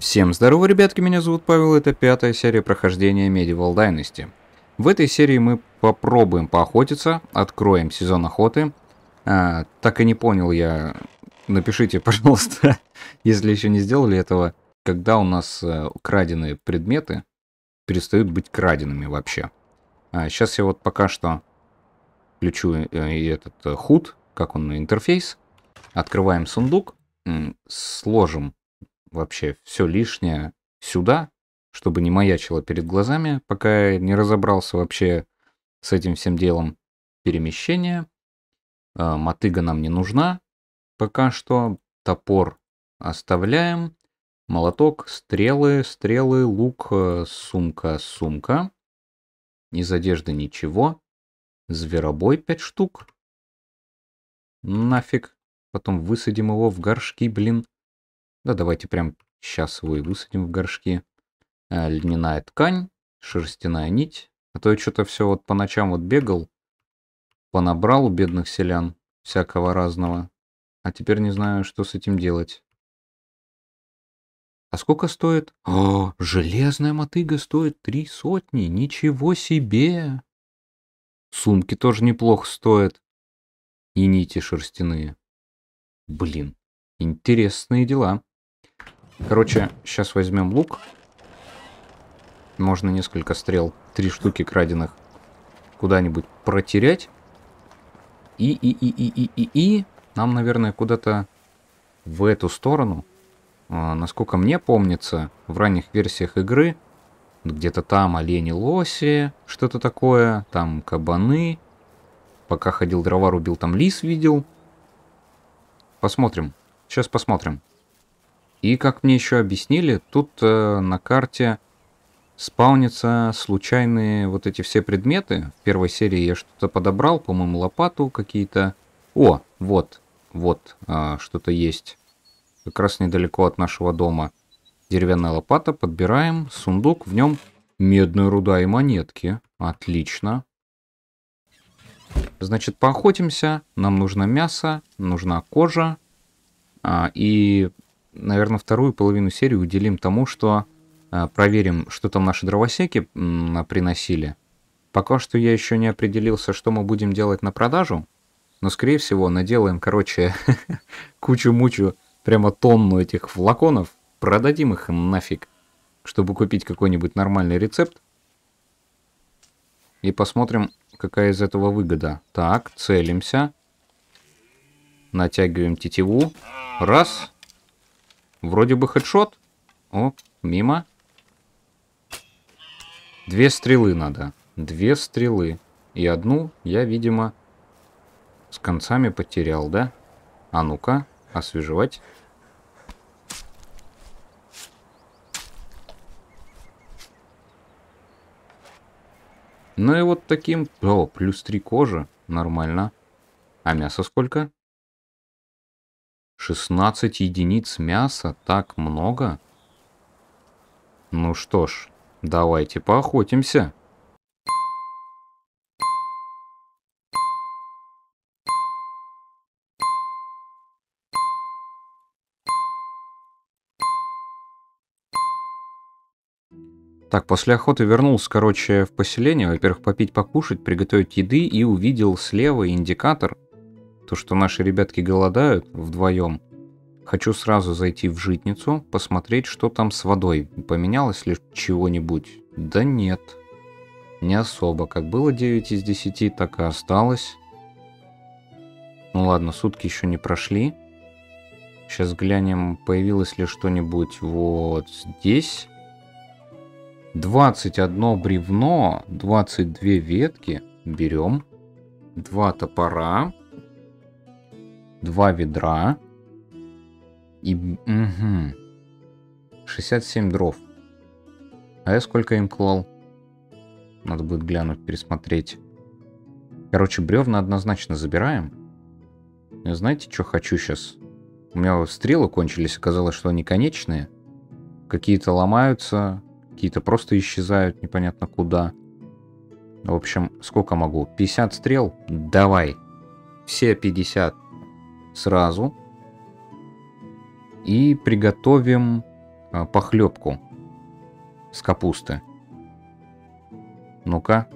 Всем здорово, ребятки, меня зовут Павел, это пятая серия прохождения Medieval Dynasty. В этой серии мы попробуем поохотиться, откроем сезон охоты. А, так и не понял я, напишите, пожалуйста, если еще не сделали этого, когда у нас а, краденые предметы перестают быть краденными вообще. А, сейчас я вот пока что включу э, и этот э, худ, как он, интерфейс, открываем сундук, сложим вообще все лишнее сюда, чтобы не маячило перед глазами, пока я не разобрался вообще с этим всем делом. Перемещение. Э, мотыга нам не нужна. Пока что топор оставляем. Молоток, стрелы, стрелы, лук, э, сумка, сумка. Из одежды ничего. Зверобой 5 штук. Нафиг. Потом высадим его в горшки, блин. Да, давайте прям сейчас его и высадим в горшки. А, льняная ткань, шерстяная нить. А то я что-то все вот по ночам вот бегал, понабрал у бедных селян всякого разного. А теперь не знаю, что с этим делать. А сколько стоит? О, железная мотыга стоит три сотни. Ничего себе! Сумки тоже неплохо стоят. И нити шерстяные. Блин, интересные дела. Короче, сейчас возьмем лук. Можно несколько стрел, три штуки краденых, куда-нибудь протерять. И, и, и, и, и, и, и нам, наверное, куда-то в эту сторону. А, насколько мне помнится, в ранних версиях игры где-то там олени-лоси, что-то такое, там кабаны. Пока ходил дрова рубил, там лис видел. Посмотрим. Сейчас посмотрим. И как мне еще объяснили, тут э, на карте спаунятся случайные вот эти все предметы. В первой серии я что-то подобрал, по-моему, лопату какие-то. О, вот, вот, э, что-то есть. Как раз недалеко от нашего дома. Деревянная лопата, подбираем, сундук, в нем медная руда и монетки. Отлично. Значит, поохотимся. Нам нужно мясо, нужна кожа. А, и наверное, вторую половину серии уделим тому, что э, проверим, что там наши дровосеки приносили. Пока что я еще не определился, что мы будем делать на продажу, но, скорее всего, наделаем, короче, кучу-мучу, прямо тонну этих флаконов, продадим их нафиг, чтобы купить какой-нибудь нормальный рецепт. И посмотрим, какая из этого выгода. Так, целимся. Натягиваем тетиву. Раз. Вроде бы хедшот. О, мимо. Две стрелы надо. Две стрелы. И одну я, видимо, с концами потерял, да? А ну-ка, освежевать. Ну и вот таким... О, плюс три кожи. Нормально. А мясо сколько? 16 единиц мяса? Так много? Ну что ж, давайте поохотимся. Так, после охоты вернулся, короче, в поселение. Во-первых, попить, покушать, приготовить еды и увидел слева индикатор – то, что наши ребятки голодают вдвоем, хочу сразу зайти в житницу, посмотреть, что там с водой. Поменялось ли чего-нибудь? Да нет. Не особо. Как было 9 из 10, так и осталось. Ну ладно, сутки еще не прошли. Сейчас глянем, появилось ли что-нибудь вот здесь. 21 бревно, 22 ветки. Берем. Два топора два ведра и... Угу. 67 дров. А я сколько им клал? Надо будет глянуть, пересмотреть. Короче, бревна однозначно забираем. И знаете, что хочу сейчас? У меня стрелы кончились, оказалось, что они конечные. Какие-то ломаются, какие-то просто исчезают непонятно куда. В общем, сколько могу? 50 стрел? Давай. Все 50 сразу. И приготовим э, похлебку с капусты. Ну-ка,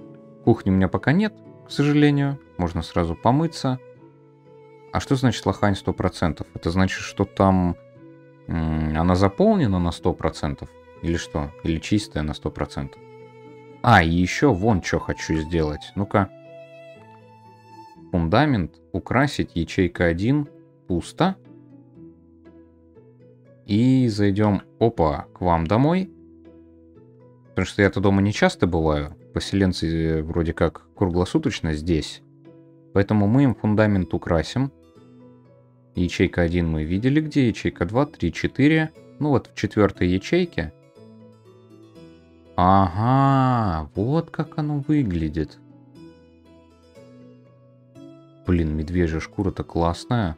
кухни у меня пока нет, к сожалению. Можно сразу помыться. А что значит лохань 100%? Это значит, что там она заполнена на 100%? Или что? Или чистая на 100%? А, и еще вон что хочу сделать. Ну-ка. Фундамент украсить ячейка 1 пусто. И зайдем, опа, к вам домой. Потому что я-то дома не часто бываю. Поселенцы э, вроде как круглосуточно здесь. Поэтому мы им фундамент украсим. Ячейка 1 мы видели где, ячейка 2, 3, 4. Ну вот в четвертой ячейке. Ага, вот как оно выглядит. Блин, медвежья шкура-то классная.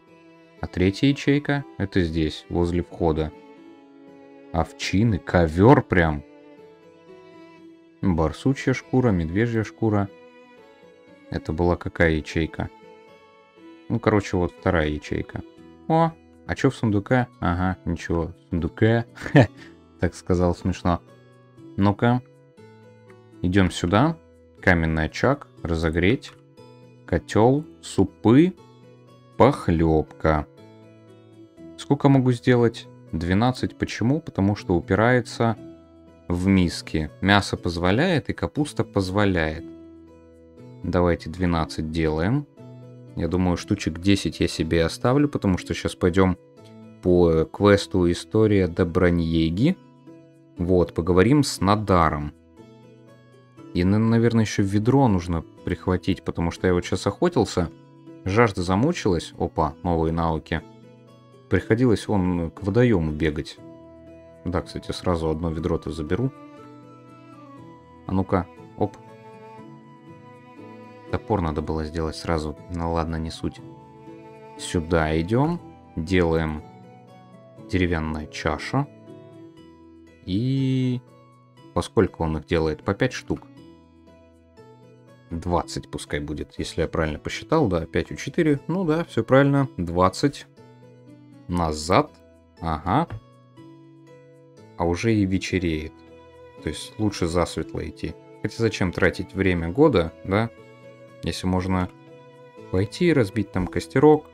А третья ячейка — это здесь, возле входа. Овчины, ковер прям. Барсучья шкура, медвежья шкура. Это была какая ячейка? Ну, короче, вот вторая ячейка. О, а что в сундуке? Ага, ничего, в сундуке. так сказал смешно. Ну-ка, идем сюда. Каменный очаг, разогреть. Котел, супы, похлебка. Сколько могу сделать? 12. Почему? Потому что упирается в миски. Мясо позволяет и капуста позволяет. Давайте 12 делаем. Я думаю, штучек 10 я себе оставлю, потому что сейчас пойдем по квесту «История Доброньеги». Вот, поговорим с Надаром. И, наверное, еще ведро нужно прихватить, потому что я вот сейчас охотился. Жажда замучилась. Опа, новые навыки. Приходилось он к водоему бегать. Да, кстати, сразу одно ведро-то заберу. А ну-ка, оп. Топор надо было сделать сразу. Ну ладно, не суть. Сюда идем. Делаем деревянная чаша. И... Поскольку он их делает? По 5 штук. 20 пускай будет, если я правильно посчитал. Да, 5 у 4. Ну да, все правильно. 20. Назад. Ага. А уже и вечереет. То есть лучше засветло идти. Хотя зачем тратить время года, да? Если можно пойти разбить там костерок.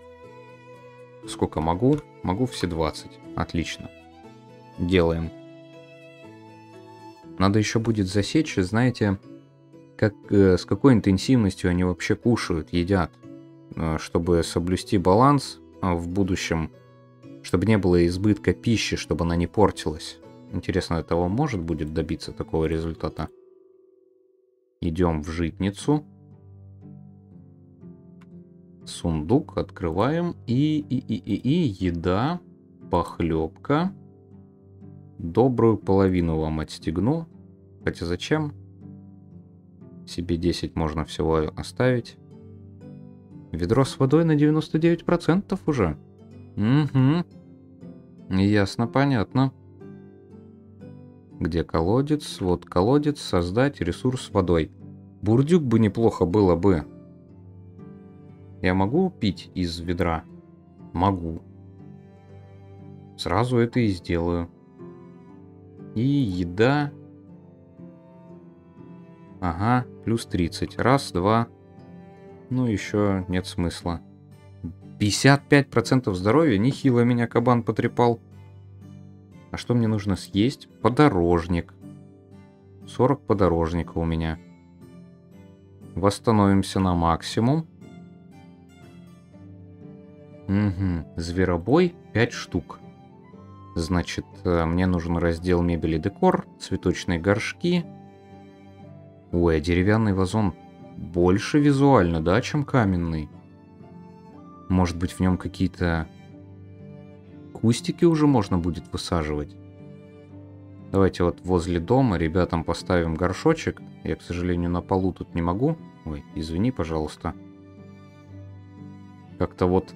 Сколько могу? Могу все 20. Отлично. Делаем. Надо еще будет засечь, знаете, как, э, с какой интенсивностью они вообще кушают, едят, э, чтобы соблюсти баланс э, в будущем, чтобы не было избытка пищи, чтобы она не портилась. Интересно, этого может будет добиться такого результата? Идем в житницу. Сундук открываем. И, и, и, и, и еда, похлебка. Добрую половину вам отстегну. Хотя зачем? Себе 10 можно всего оставить. Ведро с водой на 99% уже. Угу. Ясно, понятно. Где колодец? Вот колодец, создать ресурс водой. Бурдюк бы неплохо было бы. Я могу пить из ведра? Могу. Сразу это и сделаю. И еда. Ага, плюс 30. Раз, два. Ну, еще нет смысла. 55% здоровья? Нехило меня кабан потрепал. А что мне нужно съесть? Подорожник. 40 подорожника у меня. Восстановимся на максимум. Угу. Зверобой 5 штук. Значит, э, мне нужен раздел мебели декор, цветочные горшки. Ой, а деревянный вазон больше визуально, да, чем каменный? Может быть, в нем какие-то кустики уже можно будет высаживать. Давайте вот возле дома ребятам поставим горшочек. Я, к сожалению, на полу тут не могу. Ой, извини, пожалуйста. Как-то вот...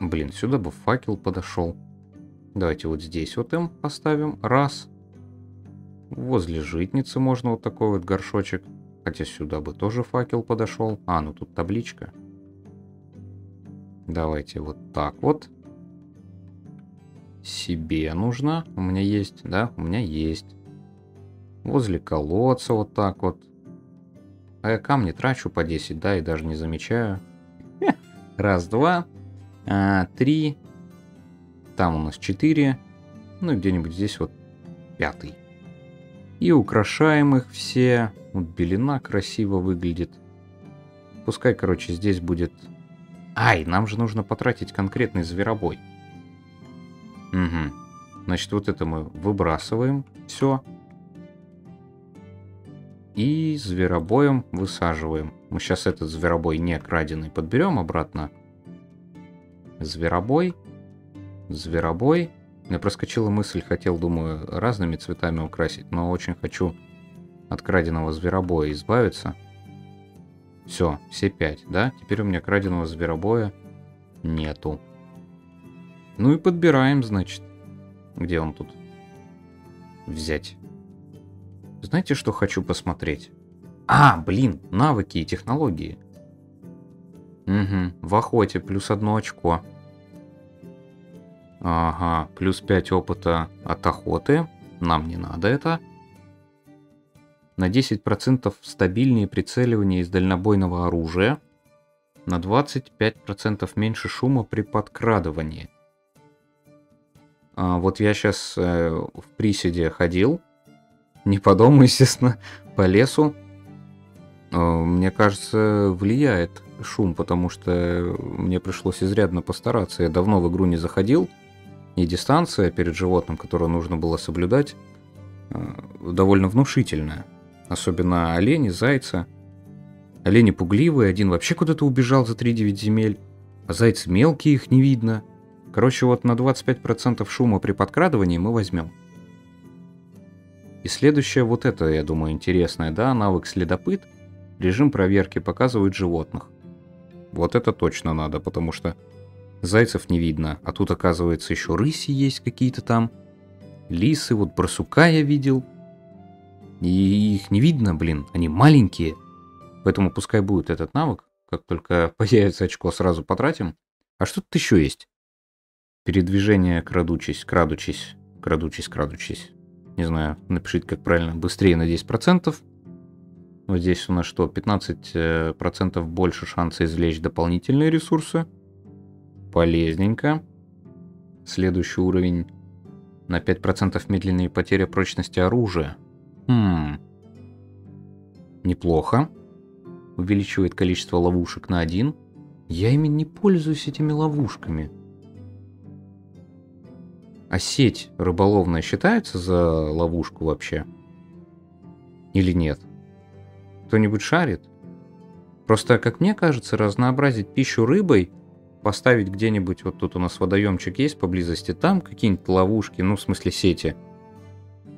Блин, сюда бы факел подошел. Давайте вот здесь вот им поставим. Раз. Возле житницы можно вот такой вот горшочек. Хотя сюда бы тоже факел подошел. А, ну тут табличка. Давайте вот так вот. себе нужно. У меня есть, да? У меня есть. Возле колодца вот так вот. А я камни трачу по 10, да, и даже не замечаю. Раз, два, а, три. Там у нас четыре. Ну и где-нибудь здесь вот пятый. И украшаем их все. Вот белина красиво выглядит. Пускай, короче, здесь будет... Ай, нам же нужно потратить конкретный зверобой. Угу. Значит, вот это мы выбрасываем. Все. И зверобоем высаживаем. Мы сейчас этот зверобой не краденый подберем обратно. Зверобой. Зверобой. Мне проскочила мысль, хотел, думаю, разными цветами украсить, но очень хочу от краденого зверобоя избавиться. Все, все пять, да? Теперь у меня краденого зверобоя нету. Ну и подбираем, значит. Где он тут? Взять. Знаете, что хочу посмотреть? А, блин, навыки и технологии. Угу, в охоте плюс одно очко. Ага, плюс 5 опыта от охоты. Нам не надо это. На 10% стабильнее прицеливание из дальнобойного оружия. На 25% меньше шума при подкрадывании. А, вот я сейчас э, в приседе ходил. Не по дому, естественно, по лесу. Э, мне кажется, влияет шум, потому что мне пришлось изрядно постараться. Я давно в игру не заходил и дистанция перед животным, которую нужно было соблюдать, э, довольно внушительная. Особенно олени, зайца. Олени пугливые, один вообще куда-то убежал за 3-9 земель, а зайцы мелкие, их не видно. Короче, вот на 25% шума при подкрадывании мы возьмем. И следующее вот это, я думаю, интересное, да, навык следопыт. Режим проверки показывает животных. Вот это точно надо, потому что Зайцев не видно, а тут, оказывается, еще рыси есть какие-то там. Лисы, вот барсука я видел. И их не видно, блин, они маленькие. Поэтому пускай будет этот навык. Как только появится очко, сразу потратим. А что тут еще есть? Передвижение, крадучись, крадучись, крадучись, крадучись. Не знаю, напишите, как правильно. Быстрее на 10%. Вот здесь у нас что, 15% больше шанса извлечь дополнительные ресурсы полезненько. Следующий уровень на 5% медленнее потеря прочности оружия. Хм. Неплохо. Увеличивает количество ловушек на 1. Я ими не пользуюсь этими ловушками. А сеть рыболовная считается за ловушку вообще? Или нет? Кто-нибудь шарит? Просто, как мне кажется, разнообразить пищу рыбой – поставить где-нибудь, вот тут у нас водоемчик есть поблизости, там какие-нибудь ловушки, ну, в смысле сети.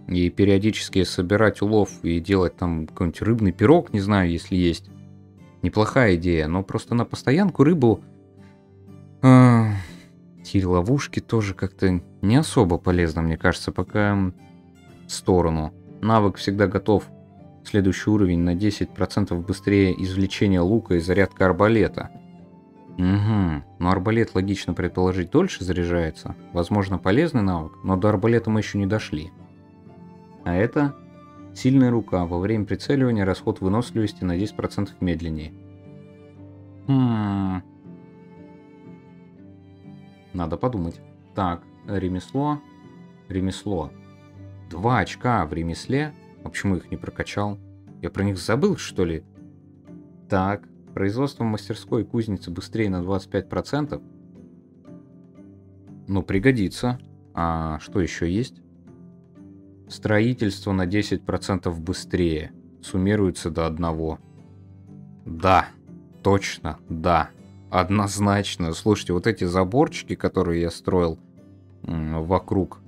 И периодически собирать улов и делать там какой-нибудь рыбный пирог, не знаю, если есть. Неплохая идея, но просто на постоянку рыбу... Э, те ловушки тоже как-то не особо полезно, мне кажется, пока в сторону. Навык всегда готов. Следующий уровень на 10% быстрее извлечения лука и зарядка арбалета. Угу. Но арбалет логично предположить дольше заряжается. Возможно, полезный навык, но до арбалета мы еще не дошли. А это сильная рука. Во время прицеливания расход выносливости на 10% медленнее. Хм. Надо подумать. Так, ремесло. Ремесло. Два очка в ремесле. А почему их не прокачал? Я про них забыл, что ли? Так, Производство мастерской и кузницы быстрее на 25%. Ну, пригодится. А что еще есть? Строительство на 10% быстрее. Суммируется до одного. Да, точно, да. Однозначно. Слушайте, вот эти заборчики, которые я строил вокруг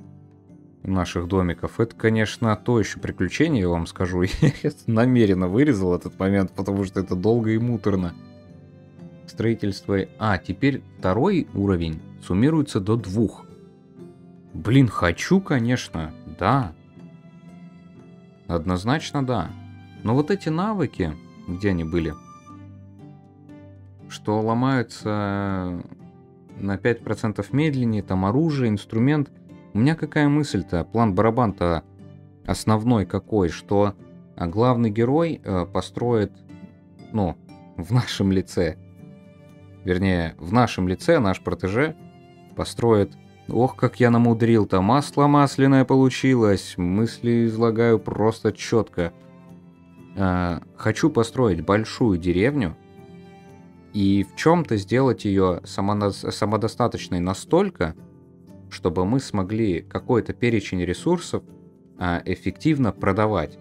наших домиков. Это, конечно, то еще приключение, я вам скажу. Я намеренно вырезал этот момент, потому что это долго и муторно. Строительство... А, теперь второй уровень суммируется до двух. Блин, хочу, конечно, да. Однозначно да. Но вот эти навыки, где они были? Что ломаются на 5% медленнее, там оружие, инструмент – У меня какая мысль-то, план барабан-то основной какой, что а, главный герой э, построит, ну, в нашем лице, вернее, в нашем лице наш протеже построит Ох, как я намудрил-то, масло масляное получилось, мысли излагаю просто четко. Э, хочу построить большую деревню и в чем-то сделать ее самодостаточной настолько, чтобы мы смогли какой-то перечень ресурсов э, эффективно продавать.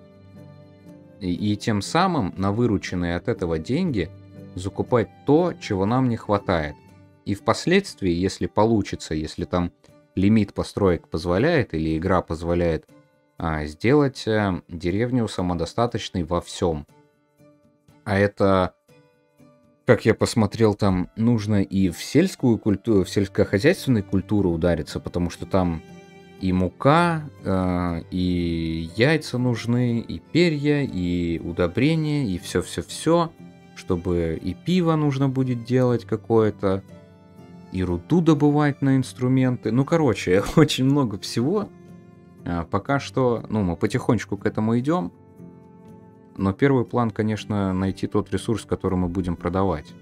И, тем самым на вырученные от этого деньги закупать то, чего нам не хватает. И впоследствии, если получится, если там лимит построек позволяет или игра позволяет а, сделать а, деревню самодостаточной во всем. А это, как я посмотрел, там нужно и в сельскую культуру, в сельскохозяйственную культуру удариться, потому что там и мука, э, и яйца нужны, и перья, и удобрения, и все-все-все, чтобы и пиво нужно будет делать какое-то, и руду добывать на инструменты. Ну, короче, очень много всего. А, пока что, ну, мы потихонечку к этому идем. Но первый план, конечно, найти тот ресурс, который мы будем продавать.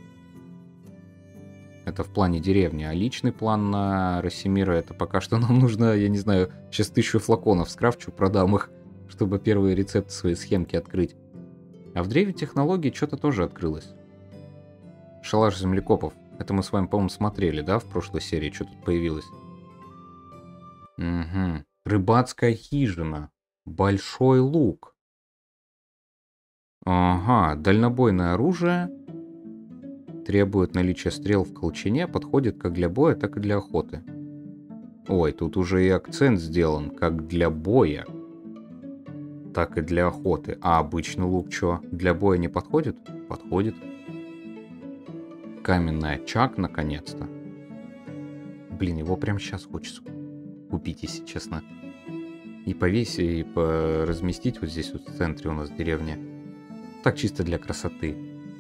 Это в плане деревни. А личный план на Росимира, это пока что нам нужно, я не знаю, сейчас тысячу флаконов скрафчу, продам их, чтобы первые рецепты свои схемки открыть. А в древе технологии что-то тоже открылось. Шалаш землекопов. Это мы с вами, по-моему, смотрели, да, в прошлой серии, что тут появилось? Угу. Рыбацкая хижина. Большой лук. Ага, дальнобойное оружие. Требует наличия стрел в колчине, подходит как для боя, так и для охоты. Ой, тут уже и акцент сделан, как для боя, так и для охоты. А обычный лук что, для боя не подходит? Подходит каменный очаг, наконец-то. Блин, его прямо сейчас хочется купить, если честно. И повесить, и разместить вот здесь вот в центре у нас деревня. Так чисто для красоты.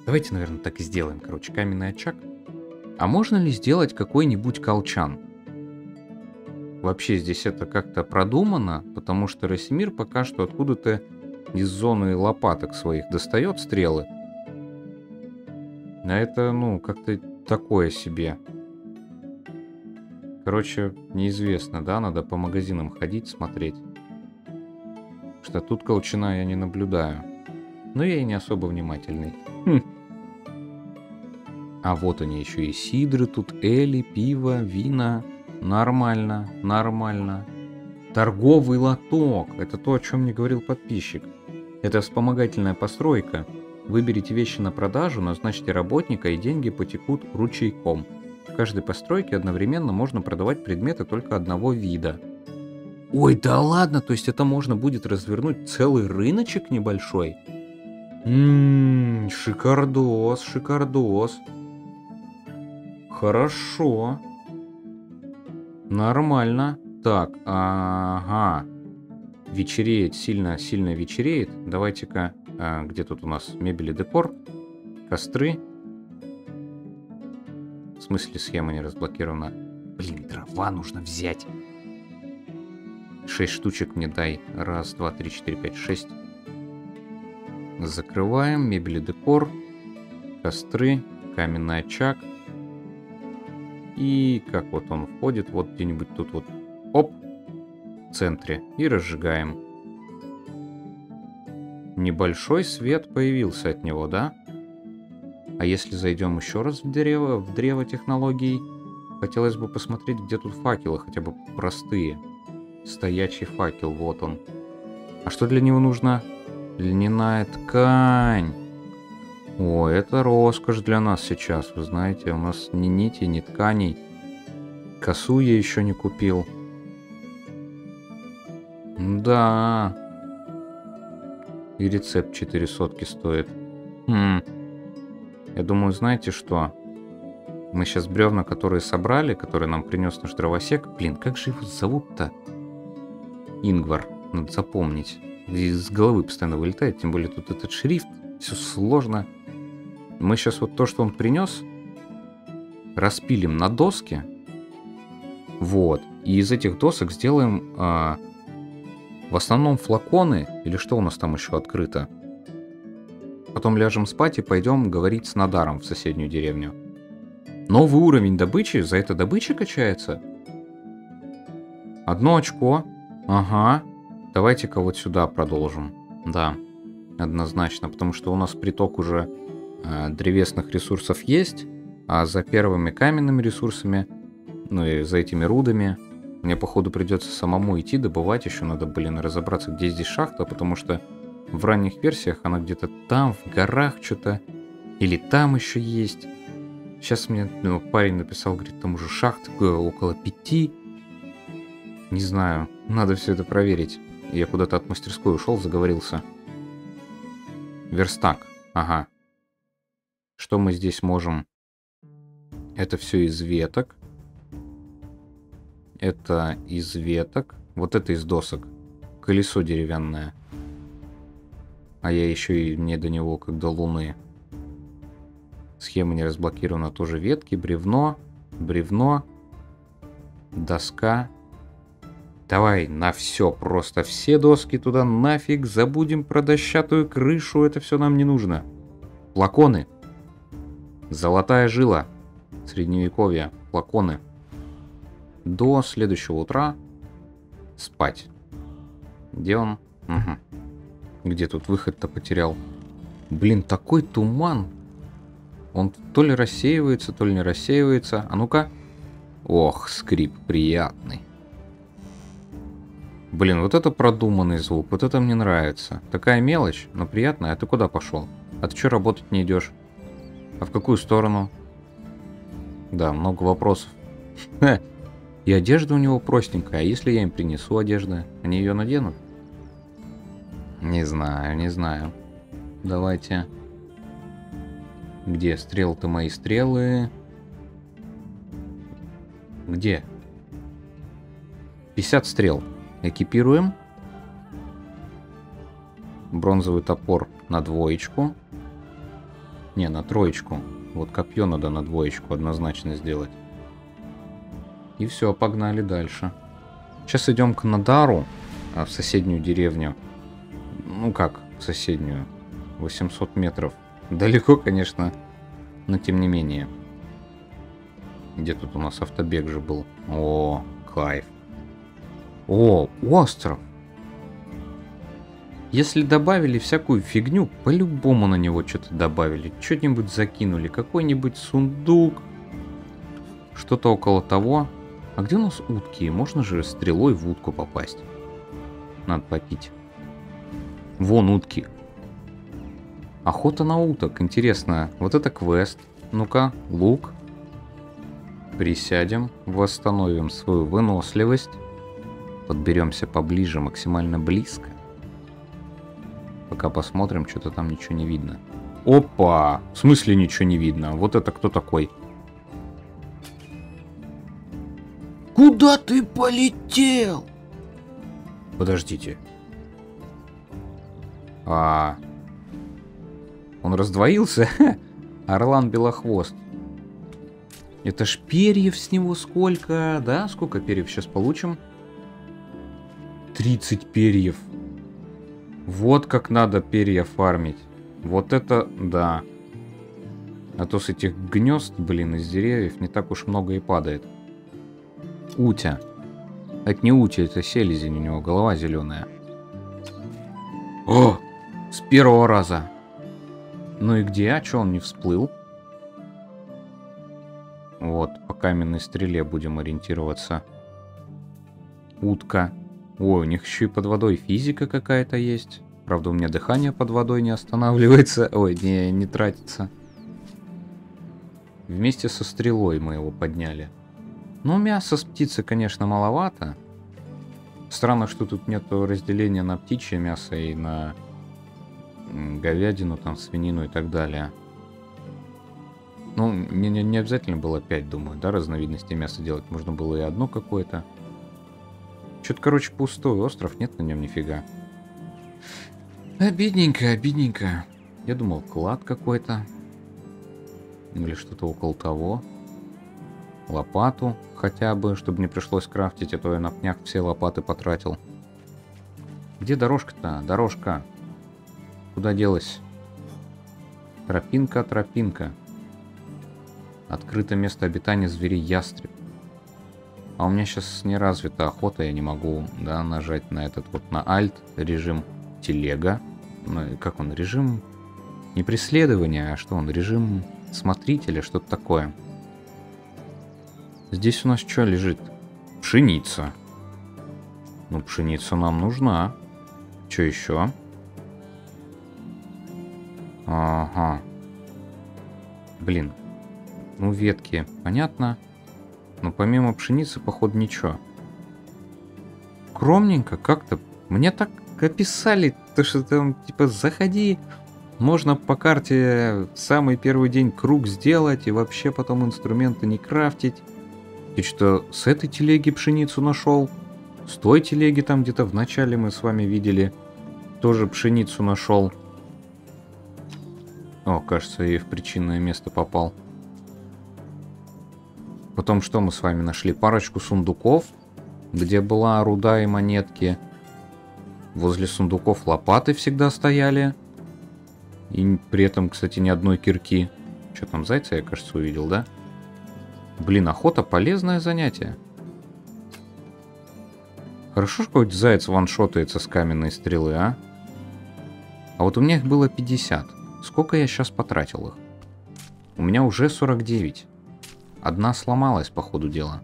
Давайте, наверное, так и сделаем. Короче, каменный очаг. А можно ли сделать какой-нибудь колчан? Вообще здесь это как-то продумано, потому что Росимир пока что откуда-то из зоны лопаток своих достает стрелы, а это, ну, как-то такое себе. Короче, неизвестно, да, надо по магазинам ходить, смотреть. Что тут колчана я не наблюдаю. Но я и не особо внимательный. Хм. А вот они еще и сидры тут, эли, пиво, вина. Нормально, нормально. Торговый лоток. Это то, о чем мне говорил подписчик. Это вспомогательная постройка, Выберите вещи на продажу, назначьте работника, и деньги потекут ручейком. В каждой постройке одновременно можно продавать предметы только одного вида. Ой, да ладно, то есть это можно будет развернуть целый рыночек небольшой? Ммм, шикардос, шикардос. Хорошо. Нормально. Так, ага. Вечереет, сильно-сильно вечереет. Давайте-ка а, где тут у нас мебель и декор? Костры. В смысле схема не разблокирована? Блин, дрова нужно взять. Шесть штучек мне дай. Раз, два, три, четыре, пять, шесть. Закрываем. Мебель и декор. Костры. Каменный очаг. И как вот он входит, вот где-нибудь тут вот, оп, в центре. И разжигаем. Небольшой свет появился от него, да? А если зайдем еще раз в древо, в древо технологий, хотелось бы посмотреть, где тут факелы, хотя бы простые. Стоячий факел, вот он. А что для него нужно? Льняная ткань. О, это роскошь для нас сейчас, вы знаете, у нас ни нити, ни тканей. Косу я еще не купил. Да, и рецепт 4 сотки стоит. Хм. Я думаю, знаете что? Мы сейчас бревна, которые собрали, которые нам принес наш дровосек. Блин, как же его зовут-то? Ингвар. Надо запомнить. Из головы постоянно вылетает, тем более тут этот шрифт. Все сложно. Мы сейчас вот то, что он принес, распилим на доске. Вот. И из этих досок сделаем а, в основном флаконы, или что у нас там еще открыто. Потом ляжем спать и пойдем говорить с Надаром в соседнюю деревню. Новый уровень добычи, за это добыча качается. Одно очко. Ага. Давайте-ка вот сюда продолжим. Да, однозначно, потому что у нас приток уже э, древесных ресурсов есть, а за первыми каменными ресурсами, ну и за этими рудами, мне походу придется самому идти добывать, еще надо, блин, разобраться, где здесь шахта, потому что в ранних версиях она где-то там, в горах что-то, или там еще есть. Сейчас мне ну, парень написал, говорит, там уже шахт э, около пяти. Не знаю, надо все это проверить. Я куда-то от мастерской ушел, заговорился. Верстак, ага. Что мы здесь можем? Это все из веток. Это из веток. Вот это из досок. Колесо деревянное. А я еще и не до него, как до луны. Схема не разблокирована. Тоже ветки, бревно, бревно, доска. Давай на все, просто все доски туда нафиг, забудем про дощатую крышу, это все нам не нужно. Флаконы. Золотая жила. Средневековье. Флаконы. До следующего утра спать. Где он? Угу. Где тут выход-то потерял? Блин, такой туман. Он то ли рассеивается, то ли не рассеивается. А ну-ка. Ох, скрип приятный. Блин, вот это продуманный звук, вот это мне нравится. Такая мелочь, но приятная. А ты куда пошел? А ты что работать не идешь? А в какую сторону? Да, много вопросов. И одежда у него простенькая. А если я им принесу одежду, они ее наденут? Не знаю, не знаю. Давайте. Где стрелы-то мои стрелы? Где? 50 стрел. Экипируем. Бронзовый топор на двоечку. Не, на троечку. Вот копье надо на двоечку однозначно сделать. И все, погнали дальше. Сейчас идем к Надару, а, в соседнюю деревню. Ну как, в соседнюю. 800 метров. Далеко, конечно, но тем не менее. Где тут у нас автобег же был? О, кайф. О, остров. Если добавили всякую фигню, по-любому на него что-то добавили. Что-нибудь закинули, какой-нибудь сундук. Что-то около того. А где у нас утки? Можно же стрелой в утку попасть. Надо попить. Вон утки. Охота на уток. Интересно, вот это квест. Ну-ка, лук. Присядем, восстановим свою выносливость. Подберемся поближе, максимально близко. Пока посмотрим, что-то там ничего не видно. Опа! В смысле ничего не видно? Вот это кто такой? Куда ты полетел? Подождите. А... Он раздвоился? Орлан Белохвост. Это ж перьев с него сколько, да? Сколько перьев сейчас получим? 30 перьев. Вот как надо перья фармить. Вот это да. А то с этих гнезд, блин, из деревьев не так уж много и падает. Утя. Это не утя, это селезень у него, голова зеленая. О! С первого раза. Ну и где? А что он не всплыл? Вот, по каменной стреле будем ориентироваться. Утка. Ой, у них еще и под водой физика какая-то есть. Правда, у меня дыхание под водой не останавливается. Ой, не, не тратится. Вместе со стрелой мы его подняли. Ну, мясо с птицы, конечно, маловато. Странно, что тут нет разделения на птичье мясо и на говядину, там, свинину и так далее. Ну, не, не, обязательно было 5, думаю, да, разновидностей мяса делать. Можно было и одно какое-то. Что-то, короче, пустой остров, нет на нем нифига. Обидненько, обидненько. Я думал, клад какой-то. Или что-то около того. лопату хотя бы, чтобы не пришлось крафтить, а то я на пнях все лопаты потратил. Где дорожка-то? Дорожка. Куда делась? Тропинка, тропинка. Открыто место обитания зверей ястреб. А у меня сейчас не развита охота, я не могу, да, нажать на этот вот, на Alt, режим телега. Ну, как он, режим не преследования, а что он, режим смотрителя, что-то такое. Здесь у нас что лежит? Пшеница. Ну, пшеница нам нужна. Что еще? Ага. Блин. Ну, ветки, понятно. Но помимо пшеницы, походу, ничего. Скромненько как-то. Мне так описали, то что там, типа, заходи, можно по карте самый первый день круг сделать и вообще потом инструменты не крафтить. И что, с этой телеги пшеницу нашел? С той телеги там где-то в начале мы с вами видели. Тоже пшеницу нашел. О, кажется, и в причинное место попал. Потом что мы с вами нашли? Парочку сундуков, где была руда и монетки. Возле сундуков лопаты всегда стояли. И при этом, кстати, ни одной кирки. Что там, зайца я, кажется, увидел, да? Блин, охота полезное занятие. Хорошо, что хоть заяц ваншотается с каменной стрелы, а? А вот у меня их было 50. Сколько я сейчас потратил их? У меня уже 49. Одна сломалась по ходу дела.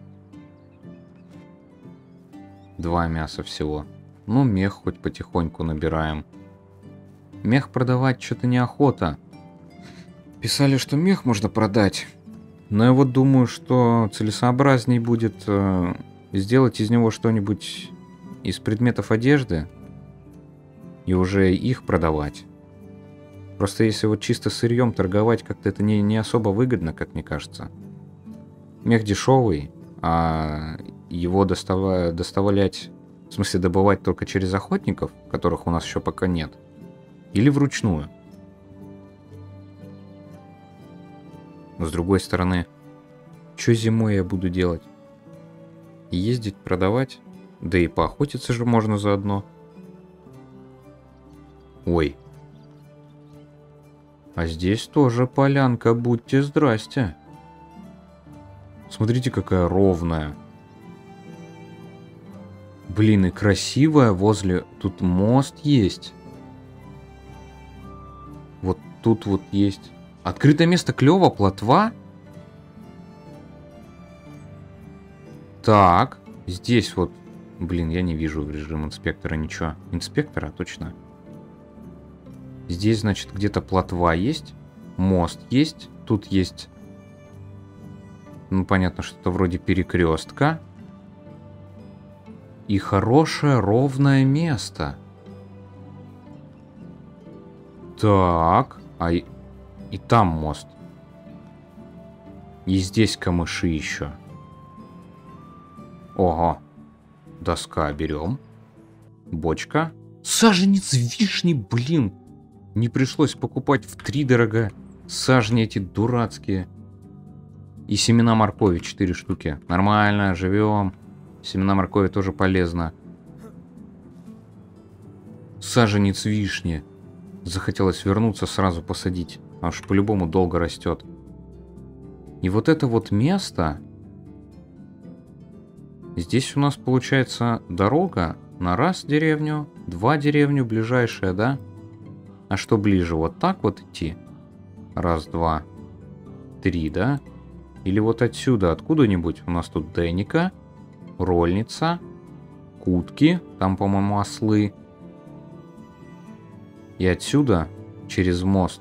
Два мяса всего. Ну, мех хоть потихоньку набираем. Мех продавать что-то неохота. Писали, что мех можно продать. Но я вот думаю, что целесообразней будет э, сделать из него что-нибудь из предметов одежды и уже их продавать. Просто если вот чисто сырьем торговать, как-то это не, не особо выгодно, как мне кажется. Мех дешевый, а его достава, доставлять, в смысле добывать только через охотников, которых у нас еще пока нет – или вручную. Но с другой стороны, что зимой я буду делать? Ездить, продавать? Да и поохотиться же можно заодно. Ой. А здесь тоже полянка, будьте здрасте. Смотрите, какая ровная. Блин, и красивая возле... Тут мост есть тут вот есть. Открытое место клево, плотва. Так, здесь вот... Блин, я не вижу в режим инспектора ничего. Инспектора, точно. Здесь, значит, где-то плотва есть. Мост есть. Тут есть... Ну, понятно, что-то вроде перекрестка. И хорошее ровное место. Так. А и, и там мост. И здесь камыши еще. Ого. Доска берем. Бочка. Саженец вишни, блин. Не пришлось покупать в три дорого. Сажни эти дурацкие. И семена моркови 4 штуки. Нормально, живем. Семена моркови тоже полезно. Саженец вишни. Захотелось вернуться, сразу посадить. Аж по-любому долго растет. И вот это вот место... Здесь у нас получается дорога на раз деревню, два деревню ближайшая, да? А что ближе, вот так вот идти? Раз, два, три, да? Или вот отсюда, откуда-нибудь? У нас тут Деника, Рольница, Кутки, там, по-моему, ослы. И отсюда, через мост,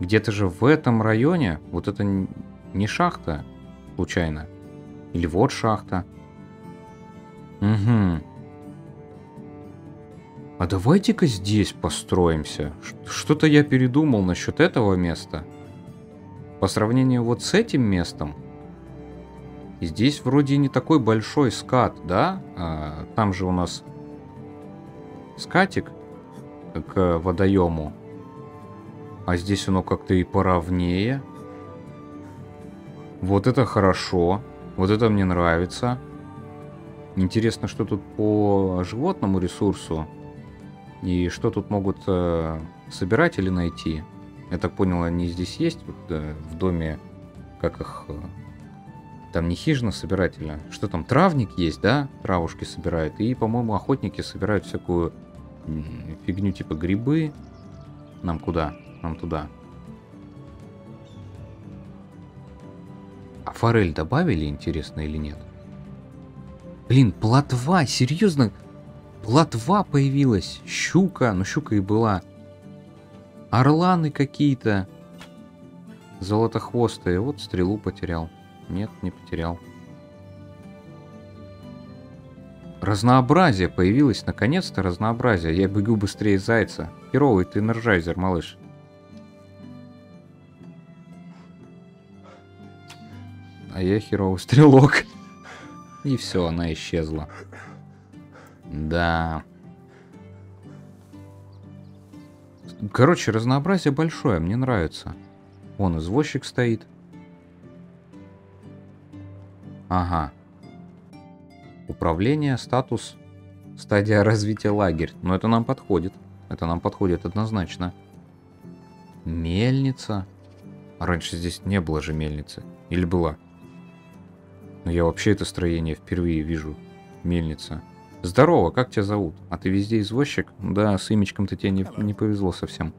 где-то же в этом районе, вот это не шахта, случайно. Или вот шахта. Угу. А давайте-ка здесь построимся. Что-то я передумал насчет этого места. По сравнению вот с этим местом, здесь вроде не такой большой скат, да? А, там же у нас скатик к водоему. А здесь оно как-то и поровнее. Вот это хорошо. Вот это мне нравится. Интересно, что тут по животному ресурсу. И что тут могут э, собирать или найти. Я так понял, они здесь есть, вот, э, в доме, как их... Э, там не хижина собирателя. Что там, травник есть, да? Травушки собирают. И, по-моему, охотники собирают всякую фигню типа грибы. Нам куда? Нам туда. А форель добавили, интересно, или нет? Блин, плотва, серьезно? Плотва появилась. Щука, ну щука и была. Орланы какие-то. Золотохвостые. Вот стрелу потерял. Нет, не потерял. Разнообразие появилось, наконец-то разнообразие. Я бегу быстрее зайца. Херовый ты энерджайзер, малыш. А я херовый стрелок. И все, она исчезла. Да. Короче, разнообразие большое, мне нравится. Вон извозчик стоит. Ага. Управление, статус, стадия развития лагерь. Но это нам подходит. Это нам подходит однозначно. Мельница. Раньше здесь не было же мельницы. Или была? Но я вообще это строение впервые вижу. Мельница. Здорово, как тебя зовут? А ты везде извозчик? Да, с имечком-то тебе не, не повезло совсем.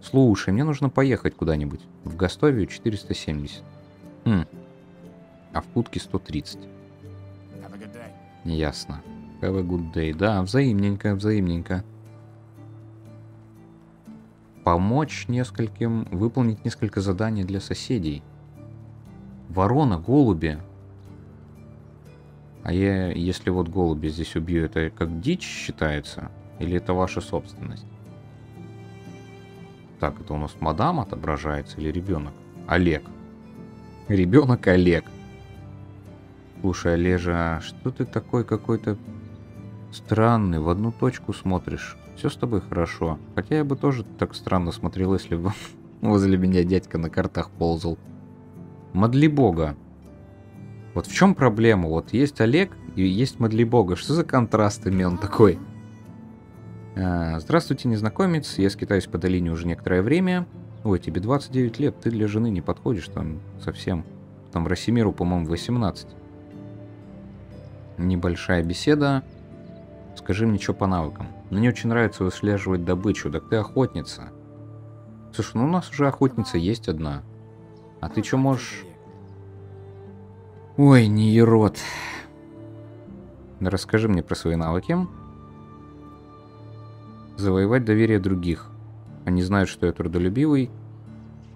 Слушай, мне нужно поехать куда-нибудь. В Гастовию 470. Хм. А в Путке 130. Ясно. Have a good day. Да, взаимненько, взаимненько. Помочь нескольким, выполнить несколько заданий для соседей. Ворона, голуби. А я, если вот голуби здесь убью, это как дичь считается? Или это ваша собственность? Так, это у нас мадам отображается или ребенок? Олег. Ребенок Олег. Слушай, Олежа, что ты такой какой-то странный, в одну точку смотришь? Все с тобой хорошо. Хотя я бы тоже так странно смотрел, если бы возле меня дядька на картах ползал. Модли бога. Вот в чем проблема? Вот есть Олег и есть Модли бога. Что за контраст имен такой? А, здравствуйте, незнакомец. Я скитаюсь по долине уже некоторое время. Ой, тебе 29 лет, ты для жены не подходишь там совсем. Там Росимиру, по-моему, 18. Небольшая беседа. Скажи мне, что по навыкам. Мне очень нравится выслеживать добычу, так ты охотница. Слушай, ну у нас уже охотница есть одна. А ты что можешь... Ой, не ерод. Расскажи мне про свои навыки. Завоевать доверие других. Они знают, что я трудолюбивый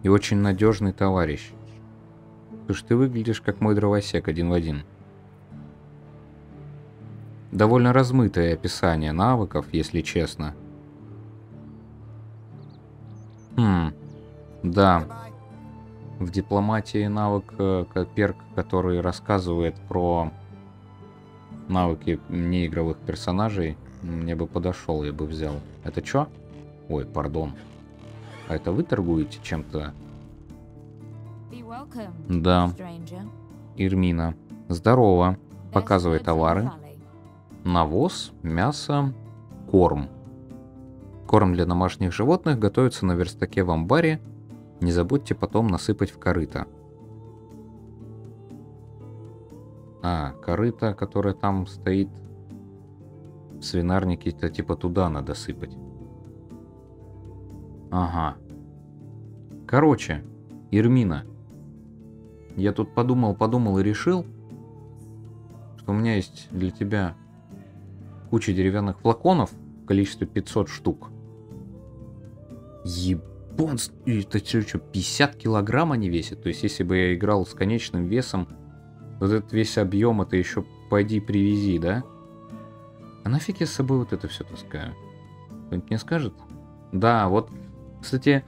и очень надежный товарищ. Слушай, ты выглядишь как мой дровосек один в один. Довольно размытое описание навыков, если честно. Хм, да, в дипломатии навык, э, перк, который рассказывает про навыки неигровых персонажей, мне бы подошел, я бы взял. Это что? Ой, пардон. А это вы торгуете чем-то? Да. Ирмина. Здорово. Показывай товары. Навоз, мясо, корм. Корм для домашних животных готовится на верстаке в амбаре не забудьте потом насыпать в корыто. А, корыто, которое там стоит в свинарнике, то типа туда надо сыпать. Ага. Короче, Ирмина, я тут подумал, подумал и решил, что у меня есть для тебя куча деревянных флаконов в количестве 500 штук. Еб он, это что, 50 килограмм они весят? То есть, если бы я играл с конечным весом, вот этот весь объем, это еще пойди привези, да? А нафиг я с собой вот это все таскаю? Кто-нибудь мне скажет? Да, вот, кстати,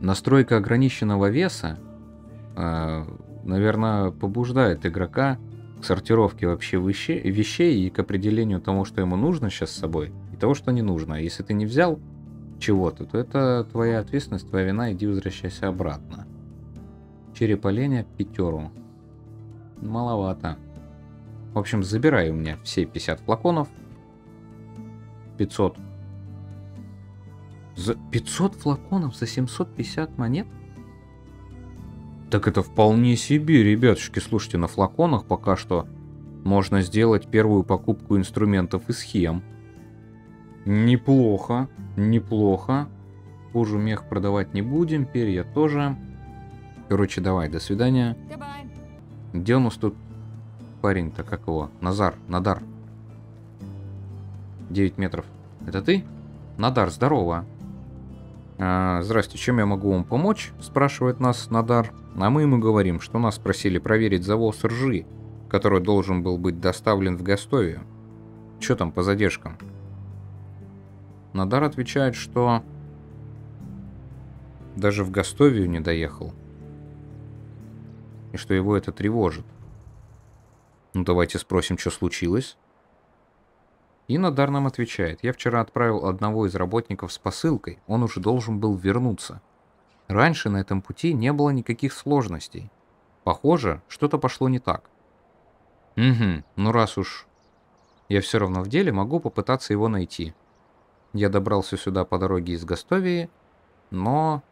настройка ограниченного веса, э, наверное, побуждает игрока к сортировке вообще вещей, вещей и к определению того, что ему нужно сейчас с собой, и того, что не нужно. А если ты не взял чего-то, то это твоя ответственность, твоя вина, иди возвращайся обратно. Череп оленя пятеру. Маловато. В общем, забирай у меня все 50 флаконов. 500. За 500 флаконов за 750 монет? Так это вполне себе, ребятушки. Слушайте, на флаконах пока что можно сделать первую покупку инструментов и схем. Неплохо, неплохо. Кожу мех продавать не будем, перья тоже. Короче, давай, до свидания. Где у нас тут парень-то, как его? Назар, Надар. 9 метров. Это ты? Надар, здорово. А, здрасте, чем я могу вам помочь? Спрашивает нас Надар. А мы ему говорим, что нас просили проверить завоз ржи, который должен был быть доставлен в Гастовию. Что там по задержкам? Надар отвечает, что даже в Гастовию не доехал. И что его это тревожит. Ну давайте спросим, что случилось. И Надар нам отвечает. Я вчера отправил одного из работников с посылкой. Он уже должен был вернуться. Раньше на этом пути не было никаких сложностей. Похоже, что-то пошло не так. Угу, ну раз уж я все равно в деле, могу попытаться его найти. Я добрался сюда по дороге из Гастовии, но,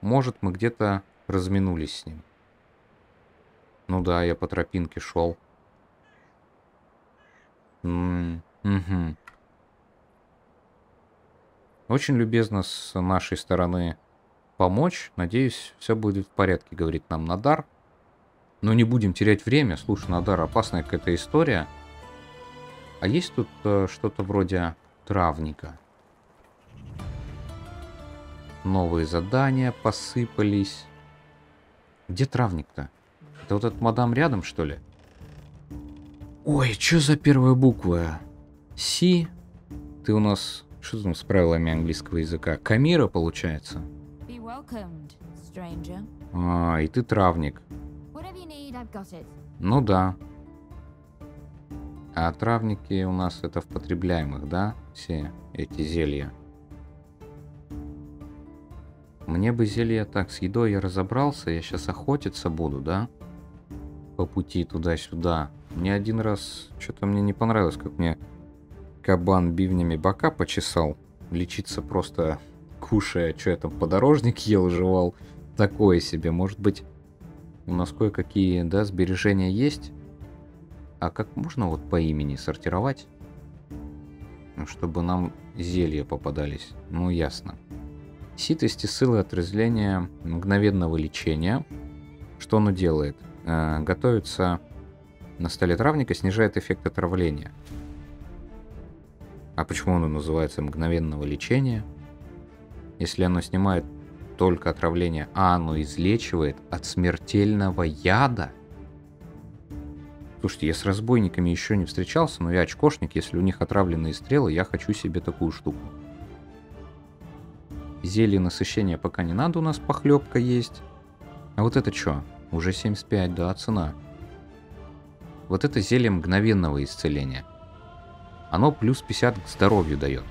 может, мы где-то разминулись с ним. Ну да, я по тропинке шел. М, мгм. Очень любезно с нашей стороны помочь. Надеюсь, все будет в порядке, говорит нам Надар. Но не будем терять время. Слушай, Надар, опасная какая-то история. А есть тут э, что-то вроде травника? Новые задания посыпались. Где травник-то? Это вот этот мадам рядом, что ли? Ой, что за первая буква? Си? Ты у нас... Что там с правилами английского языка? Камира, получается? Be welcomed, stranger. А, и ты травник. Need. Ну да. А травники у нас это в потребляемых, да? Все эти зелья. Мне бы зелье так, с едой я разобрался, я сейчас охотиться буду, да? По пути туда-сюда. Мне один раз что-то мне не понравилось, как мне кабан бивнями бока почесал. Лечиться просто кушая, что я там подорожник ел, жевал. Такое себе. Может быть, у нас кое-какие, да, сбережения есть? А как можно вот по имени сортировать? Ну, чтобы нам зелья попадались. Ну, ясно. Ситости, силы отрезвления, мгновенного лечения. Что оно делает? Э, готовится на столе травника, снижает эффект отравления. А почему оно называется мгновенного лечения? Если оно снимает только отравление, а оно излечивает от смертельного яда? Слушайте, я с разбойниками еще не встречался, но я очкошник, если у них отравленные стрелы, я хочу себе такую штуку. Зелье насыщения пока не надо, у нас похлебка есть. А вот это что? Уже 75, да, цена. Вот это зелье мгновенного исцеления. Оно плюс 50 к здоровью дает.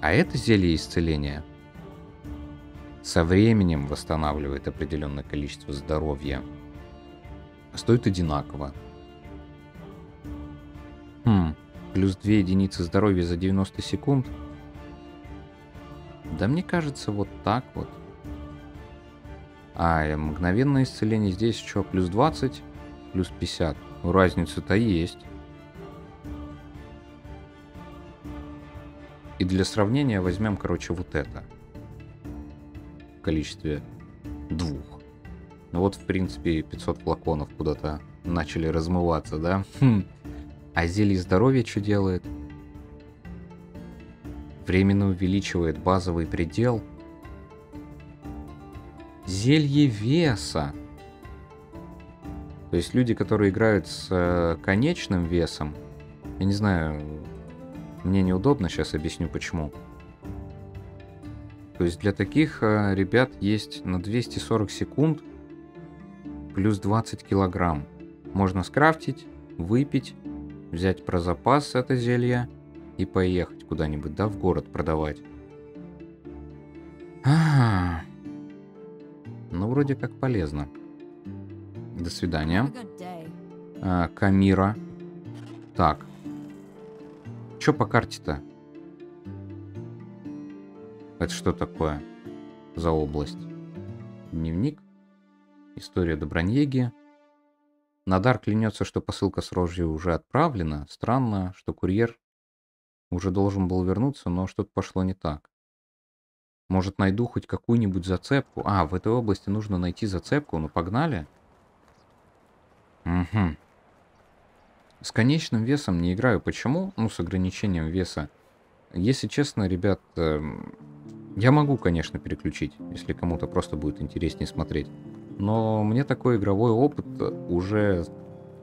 А это зелье исцеления со временем восстанавливает определенное количество здоровья. Стоит одинаково. Хм, плюс 2 единицы здоровья за 90 секунд. Да мне кажется, вот так вот. А, мгновенное исцеление здесь что, плюс 20, плюс 50. Ну, разница-то есть. И для сравнения возьмем, короче, вот это. В количестве двух. Ну вот, в принципе, 500 флаконов куда-то начали размываться, да? Хм. А зелье здоровья что делает? Временно увеличивает базовый предел. Зелье веса. То есть люди, которые играют с э, конечным весом, я не знаю, мне неудобно, сейчас объясню почему. То есть для таких э, ребят есть на 240 секунд плюс 20 килограмм. Можно скрафтить, выпить, взять про запас это зелье и поехать куда-нибудь, да, в город продавать. А, Ну, вроде как полезно. До свидания. А, Камира. Так. Чё по карте-то? Это что такое за область? Дневник. История Доброньеги. Надар клянется, что посылка с рожью уже отправлена. Странно, что курьер уже должен был вернуться, но что-то пошло не так. Может, найду хоть какую-нибудь зацепку. А, в этой области нужно найти зацепку. Ну, погнали. Угу. С конечным весом не играю. Почему? Ну, с ограничением веса. Если честно, ребят, эм, я могу, конечно, переключить, если кому-то просто будет интереснее смотреть. Но мне такой игровой опыт уже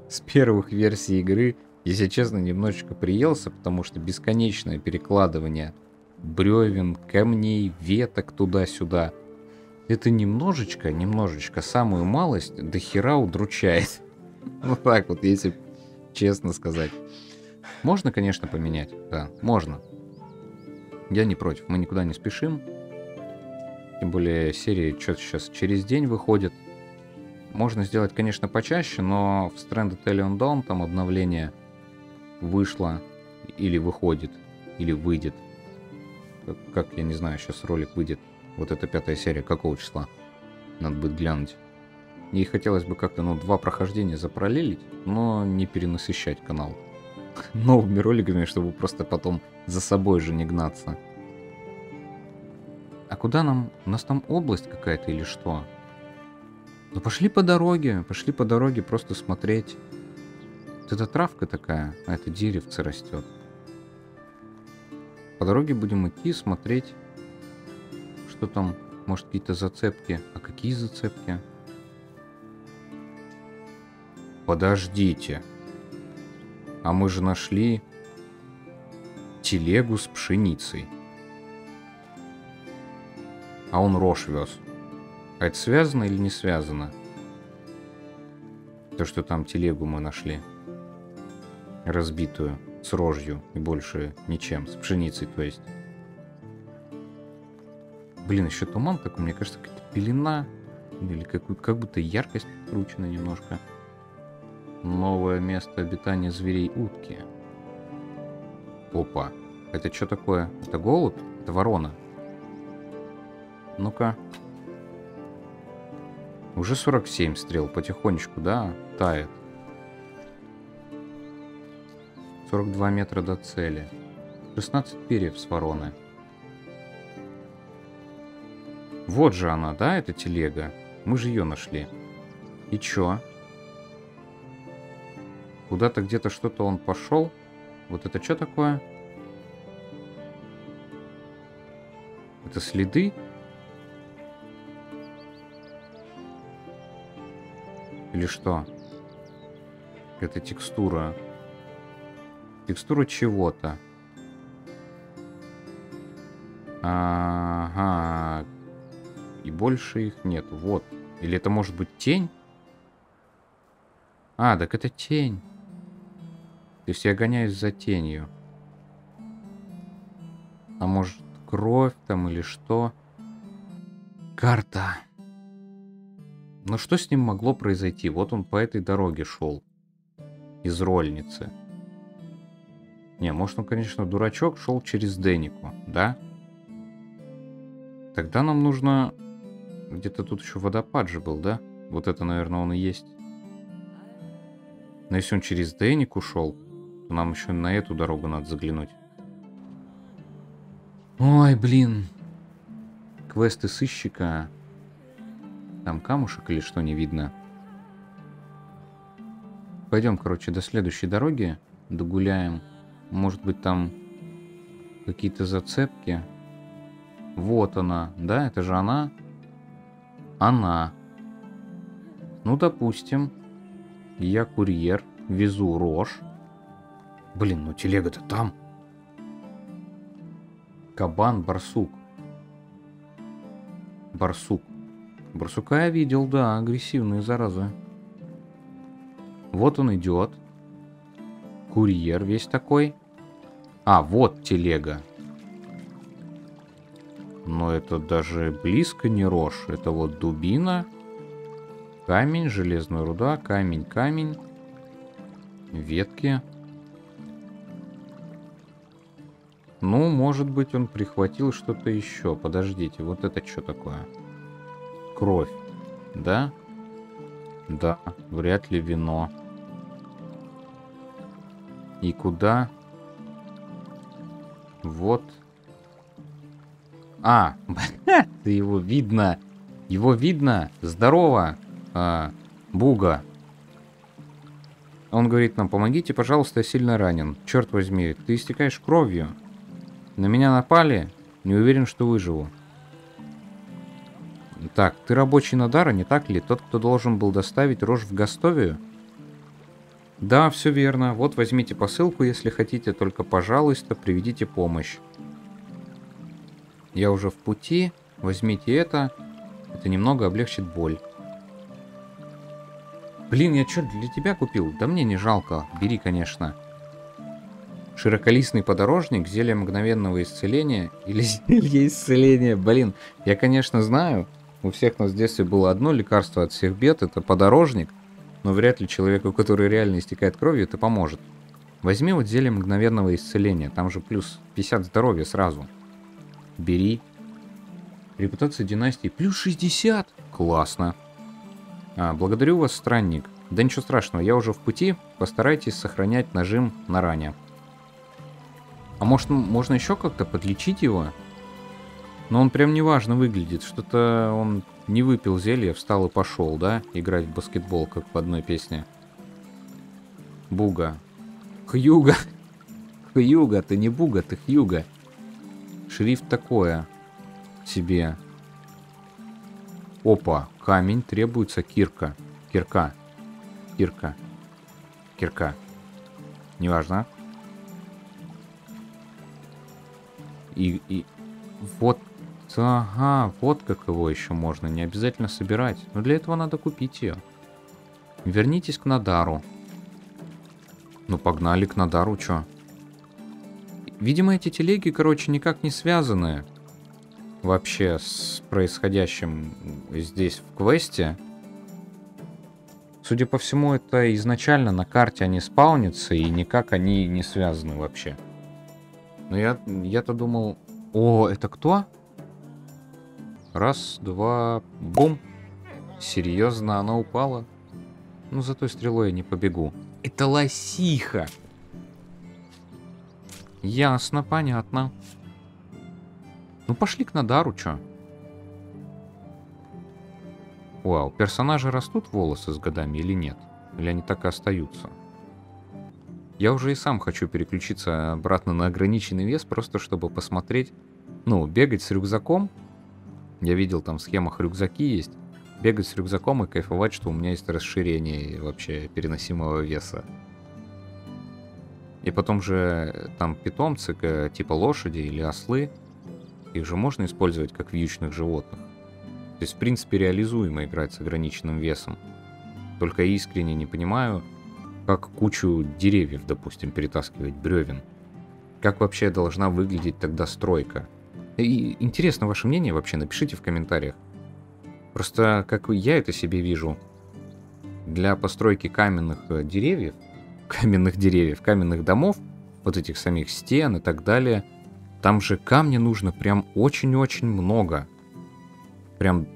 с первых версий игры, если честно, немножечко приелся, потому что бесконечное перекладывание бревен, камней, веток туда-сюда. Это немножечко, немножечко, самую малость до хера удручает. Ну так вот, если честно сказать. Можно, конечно, поменять. Да, можно. Я не против, мы никуда не спешим. Тем более серии что-то сейчас через день выходит. Можно сделать, конечно, почаще, но в Stranded Alien Dawn там обновление вышло или выходит, или выйдет. Как, как, я не знаю, сейчас ролик выйдет. Вот эта пятая серия, какого числа? Надо будет глянуть. Ей хотелось бы как-то, ну, два прохождения запараллелить, но не перенасыщать канал новыми роликами, чтобы просто потом за собой же не гнаться. А куда нам? У нас там область какая-то или что? Ну пошли по дороге, пошли по дороге просто смотреть. Это травка такая, а это деревце растет. По дороге будем идти, смотреть, что там, может какие-то зацепки. А какие зацепки? Подождите. А мы же нашли телегу с пшеницей. А он рожь вез. А это связано или не связано? То, что там телегу мы нашли. Разбитую, с рожью и больше ничем, с пшеницей, то есть. Блин, еще туман такой, мне кажется, какая-то пелена. Или как, как будто яркость подкручена немножко. Новое место обитания зверей утки. Опа. Это что такое? Это голубь? Это ворона. Ну-ка. Уже 47 стрел. Потихонечку, да? Тает. 42 метра до цели. 16 перьев с вороны. Вот же она, да, эта телега? Мы же ее нашли. И чё? Куда-то где-то что-то он пошел. Вот это что такое? Это следы? Или что? Это текстура. Текстура чего-то. Ага. И больше их нет. Вот. Или это может быть тень? А, так это тень. То есть я гоняюсь за тенью. А может кровь там или что? Карта. Но что с ним могло произойти? Вот он по этой дороге шел. Из рольницы. Не, может он, конечно, дурачок, шел через Денику, да? Тогда нам нужно... Где-то тут еще водопад же был, да? Вот это, наверное, он и есть. Но если он через Денику шел, то нам еще на эту дорогу надо заглянуть. Ой, блин. Квесты сыщика. Там камушек или что не видно. Пойдем, короче, до следующей дороги. Догуляем. Может быть, там какие-то зацепки. Вот она. Да, это же она. Она. Ну, допустим. Я курьер. Везу рожь. Блин, ну телега-то там. Кабан, барсук. Барсук. Барсука я видел, да, агрессивные заразы. Вот он идет. Курьер весь такой. А, вот телега. Но это даже близко не рожь. Это вот дубина, камень, железная руда, камень, камень, ветки. Ну, может быть, он прихватил что-то еще. Подождите, вот это что такое? Кровь. Да? Да, вряд ли вино. И куда? Вот. А, ты его видно. Его видно. Здорово, а, Буга. Он говорит нам, помогите, пожалуйста, я сильно ранен. Черт возьми, ты истекаешь кровью. На меня напали? Не уверен, что выживу. Так, ты рабочий Надара, не так ли? Тот, кто должен был доставить рожь в Гастовию? Да, все верно. Вот возьмите посылку, если хотите, только, пожалуйста, приведите помощь. Я уже в пути. Возьмите это. Это немного облегчит боль. Блин, я что, для тебя купил? Да мне не жалко. Бери, конечно. Широколистный подорожник, зелье мгновенного исцеления или зелье исцеления. Блин, я, конечно, знаю, у всех нас в детстве было одно лекарство от всех бед, это подорожник, но вряд ли человеку, который реально истекает кровью, это поможет. Возьми вот зелье мгновенного исцеления, там же плюс 50 здоровья сразу. Бери. Репутация династии плюс 60. Классно. А, благодарю вас, странник. Да ничего страшного, я уже в пути. Постарайтесь сохранять нажим на ране. А может, можно еще как-то подлечить его? Но он прям неважно выглядит. Что-то он не выпил зелье, встал и пошел, да? Играть в баскетбол, как в одной песне. Буга. Хьюга. Хьюга, ты не Буга, ты Хьюга. Шрифт такое. Себе. Опа, камень, требуется кирка. Кирка. Кирка. Кирка. Неважно. И, и вот, ага, вот как его еще можно, не обязательно собирать. Но для этого надо купить ее. Вернитесь к Надару. Ну, погнали к Надару, чё? Видимо, эти телеги, короче, никак не связаны вообще с происходящим здесь в квесте. Судя по всему, это изначально на карте они спаунятся, и никак они не связаны вообще. Но я, я-то думал... О, это кто? Раз, два, бум. Серьезно, она упала? Ну, за той стрелой я не побегу. Это лосиха. Ясно, понятно. Ну, пошли к Надару, чё? Вау, персонажи растут волосы с годами или нет? Или они так и остаются? Я уже и сам хочу переключиться обратно на ограниченный вес, просто чтобы посмотреть, ну, бегать с рюкзаком. Я видел там в схемах рюкзаки есть. Бегать с рюкзаком и кайфовать, что у меня есть расширение вообще переносимого веса. И потом же там питомцы, типа лошади или ослы, их же можно использовать как вьючных животных. То есть, в принципе, реализуемо играть с ограниченным весом. Только искренне не понимаю, как кучу деревьев, допустим, перетаскивать, бревен. Как вообще должна выглядеть тогда стройка? И интересно ваше мнение вообще, напишите в комментариях. Просто как я это себе вижу, для постройки каменных э, деревьев, каменных деревьев, каменных домов, вот этих самих стен и так далее, там же камня нужно прям очень-очень много. Прям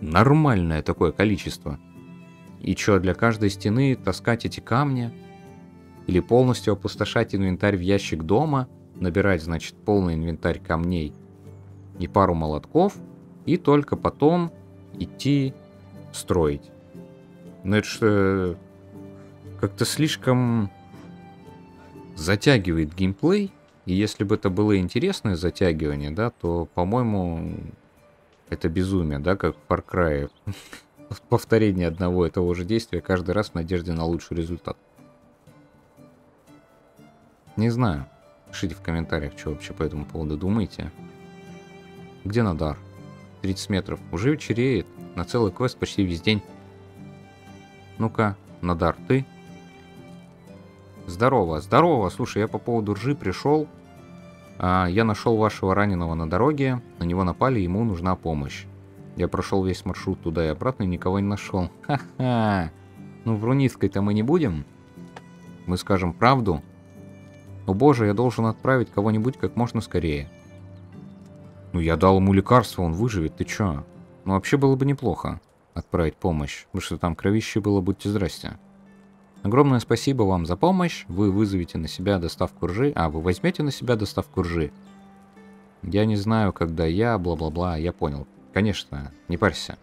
нормальное такое количество. И что, для каждой стены таскать эти камни? Или полностью опустошать инвентарь в ящик дома, набирать, значит, полный инвентарь камней и пару молотков, и только потом идти строить. Но это что как-то слишком затягивает геймплей, и если бы это было интересное затягивание, да, то, по-моему, это безумие, да, как в Far Cry повторение одного и того же действия каждый раз в надежде на лучший результат. Не знаю. Пишите в комментариях, что вообще по этому поводу думаете. Где Надар? 30 метров. Уже вечереет. На целый квест почти весь день. Ну-ка, Надар, ты? Здорово, здорово. Слушай, я по поводу ржи пришел. А, я нашел вашего раненого на дороге, на него напали, ему нужна помощь. Я прошел весь маршрут туда и обратно и никого не нашел. Ха-ха. Ну, врунисткой-то мы не будем. Мы скажем правду. О боже, я должен отправить кого-нибудь как можно скорее. Ну, я дал ему лекарство, он выживет, ты чё? Ну, вообще было бы неплохо отправить помощь, потому что там кровище было, будьте здрасте. Огромное спасибо вам за помощь. Вы вызовете на себя доставку ржи. А, вы возьмете на себя доставку ржи. Я не знаю, когда я, бла-бла-бла, я понял. Конечно, не парься.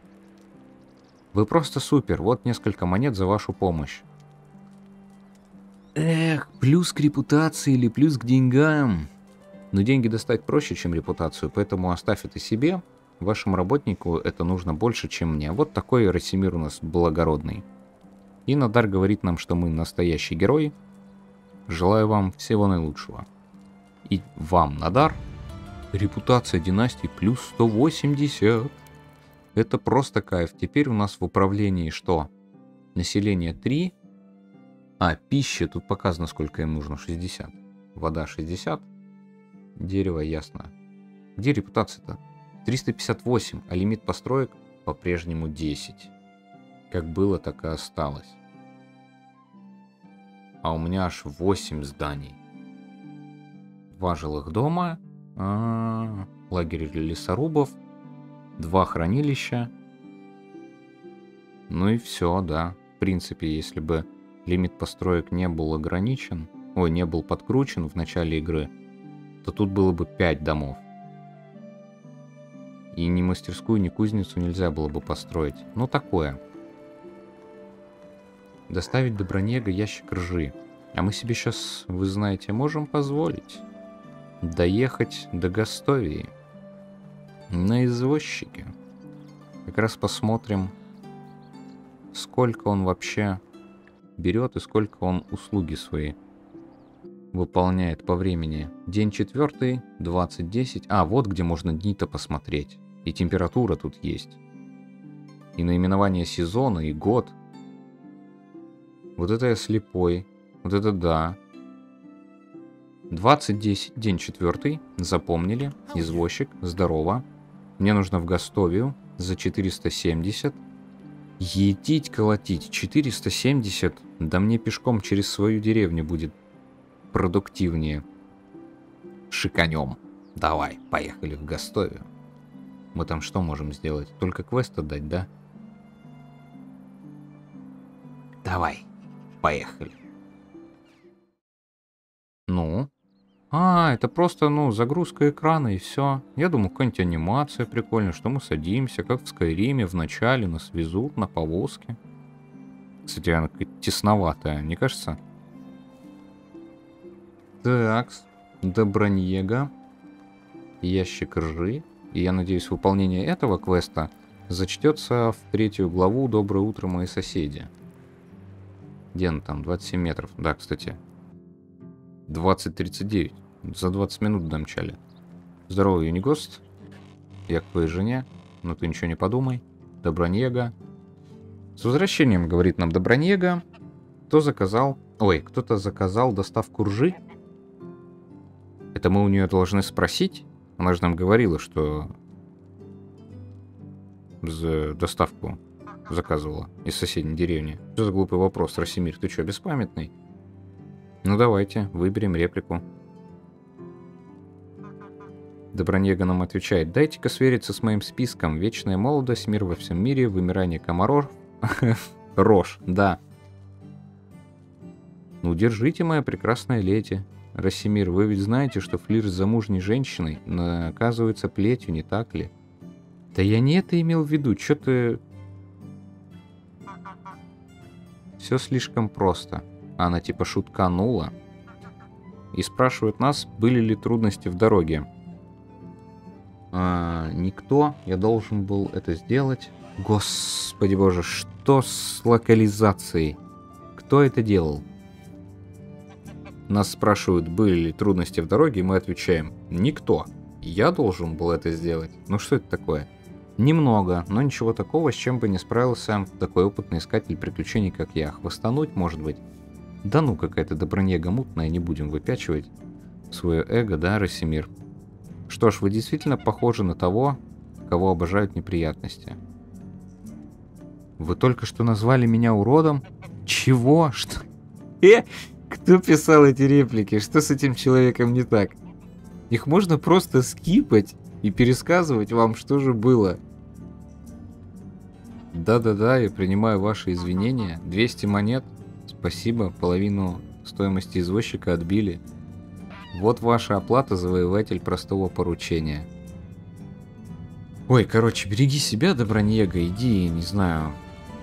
Вы просто супер, вот несколько монет за вашу помощь. Эх, плюс к репутации или плюс к деньгам. Но деньги достать проще, чем репутацию, поэтому оставь это себе. Вашему работнику это нужно больше, чем мне. Вот такой Росимир у нас благородный. И Надар говорит нам, что мы настоящий герой. Желаю вам всего наилучшего. И вам, Надар, репутация династии плюс 180. Это просто кайф. Теперь у нас в управлении что? Население 3. А, пища, тут показано, сколько им нужно, 60. Вода 60. Дерево, ясно. Где репутация-то? 358, а лимит построек по-прежнему 10. Как было, так и осталось. А у меня аж 8 зданий. Два жилых дома, а -а -а, лагерь лесорубов, два хранилища. Ну и все, да. В принципе, если бы лимит построек не был ограничен, ой, не был подкручен в начале игры, то тут было бы 5 домов. И ни мастерскую, ни кузницу нельзя было бы построить. Ну такое. Доставить до Бронега ящик ржи. А мы себе сейчас, вы знаете, можем позволить доехать до Гастовии на извозчике. Как раз посмотрим, сколько он вообще берет и сколько он услуги свои выполняет по времени. День четвертый, 20.10. А, вот где можно дни-то посмотреть. И температура тут есть. И наименование сезона, и год. Вот это я слепой. Вот это да. 20.10, день четвертый. Запомнили. Извозчик, здорово. Мне нужно в Гастовию за 470. Етить, колотить. 470. Да мне пешком через свою деревню будет продуктивнее. Шиканем. Давай, поехали в Гастовию. Мы там что можем сделать? Только квест отдать, да? Давай, поехали. Ну? А, это просто, ну, загрузка экрана и все. Я думаю, какая-нибудь анимация прикольная, что мы садимся, как в Скайриме, в начале нас везут на повозке. Кстати, она тесноватая, не кажется? Так, Доброньега. Ящик ржи. И я надеюсь, выполнение этого квеста зачтется в третью главу «Доброе утро, мои соседи». Где он там? 27 метров. Да, кстати. 20.39. За 20 минут домчали. Здорово, Юнигост. Я к твоей жене. Но ты ничего не подумай. Доброньега. С возвращением, говорит нам Доброньега. Кто заказал... Ой, кто-то заказал доставку ржи это мы у нее должны спросить? Она же нам говорила, что за доставку заказывала из соседней деревни. Что за глупый вопрос, Росимир? Ты что, беспамятный? Ну давайте, выберем реплику. Добронега нам отвечает, дайте-ка свериться с моим списком. Вечная молодость, мир во всем мире, вымирание комаров. Рожь, да. Ну, держите, моя прекрасная леди. Расимир, вы ведь знаете, что флирт с замужней женщиной наказывается плетью, не так ли? Да я не это имел в виду, что ты... Все слишком просто. Она типа шутканула. И спрашивает нас, были ли трудности в дороге. А, никто, я должен был это сделать. Господи боже, что с локализацией? Кто это делал? Нас спрашивают, были ли трудности в дороге, и мы отвечаем, никто. Я должен был это сделать. Ну что это такое? Немного, но ничего такого, с чем бы не справился такой опытный искатель приключений, как я. Хвостануть, может быть. Да ну, какая-то добронега мутная, не будем выпячивать. свое эго, да, Росимир? Что ж, вы действительно похожи на того, кого обожают неприятности. Вы только что назвали меня уродом? Чего? Что? Э? Кто писал эти реплики? Что с этим человеком не так? Их можно просто скипать и пересказывать вам, что же было. Да-да-да, я принимаю ваши извинения. 200 монет. Спасибо, половину стоимости извозчика отбили. Вот ваша оплата, завоеватель простого поручения. Ой, короче, береги себя, Доброньего, иди, не знаю,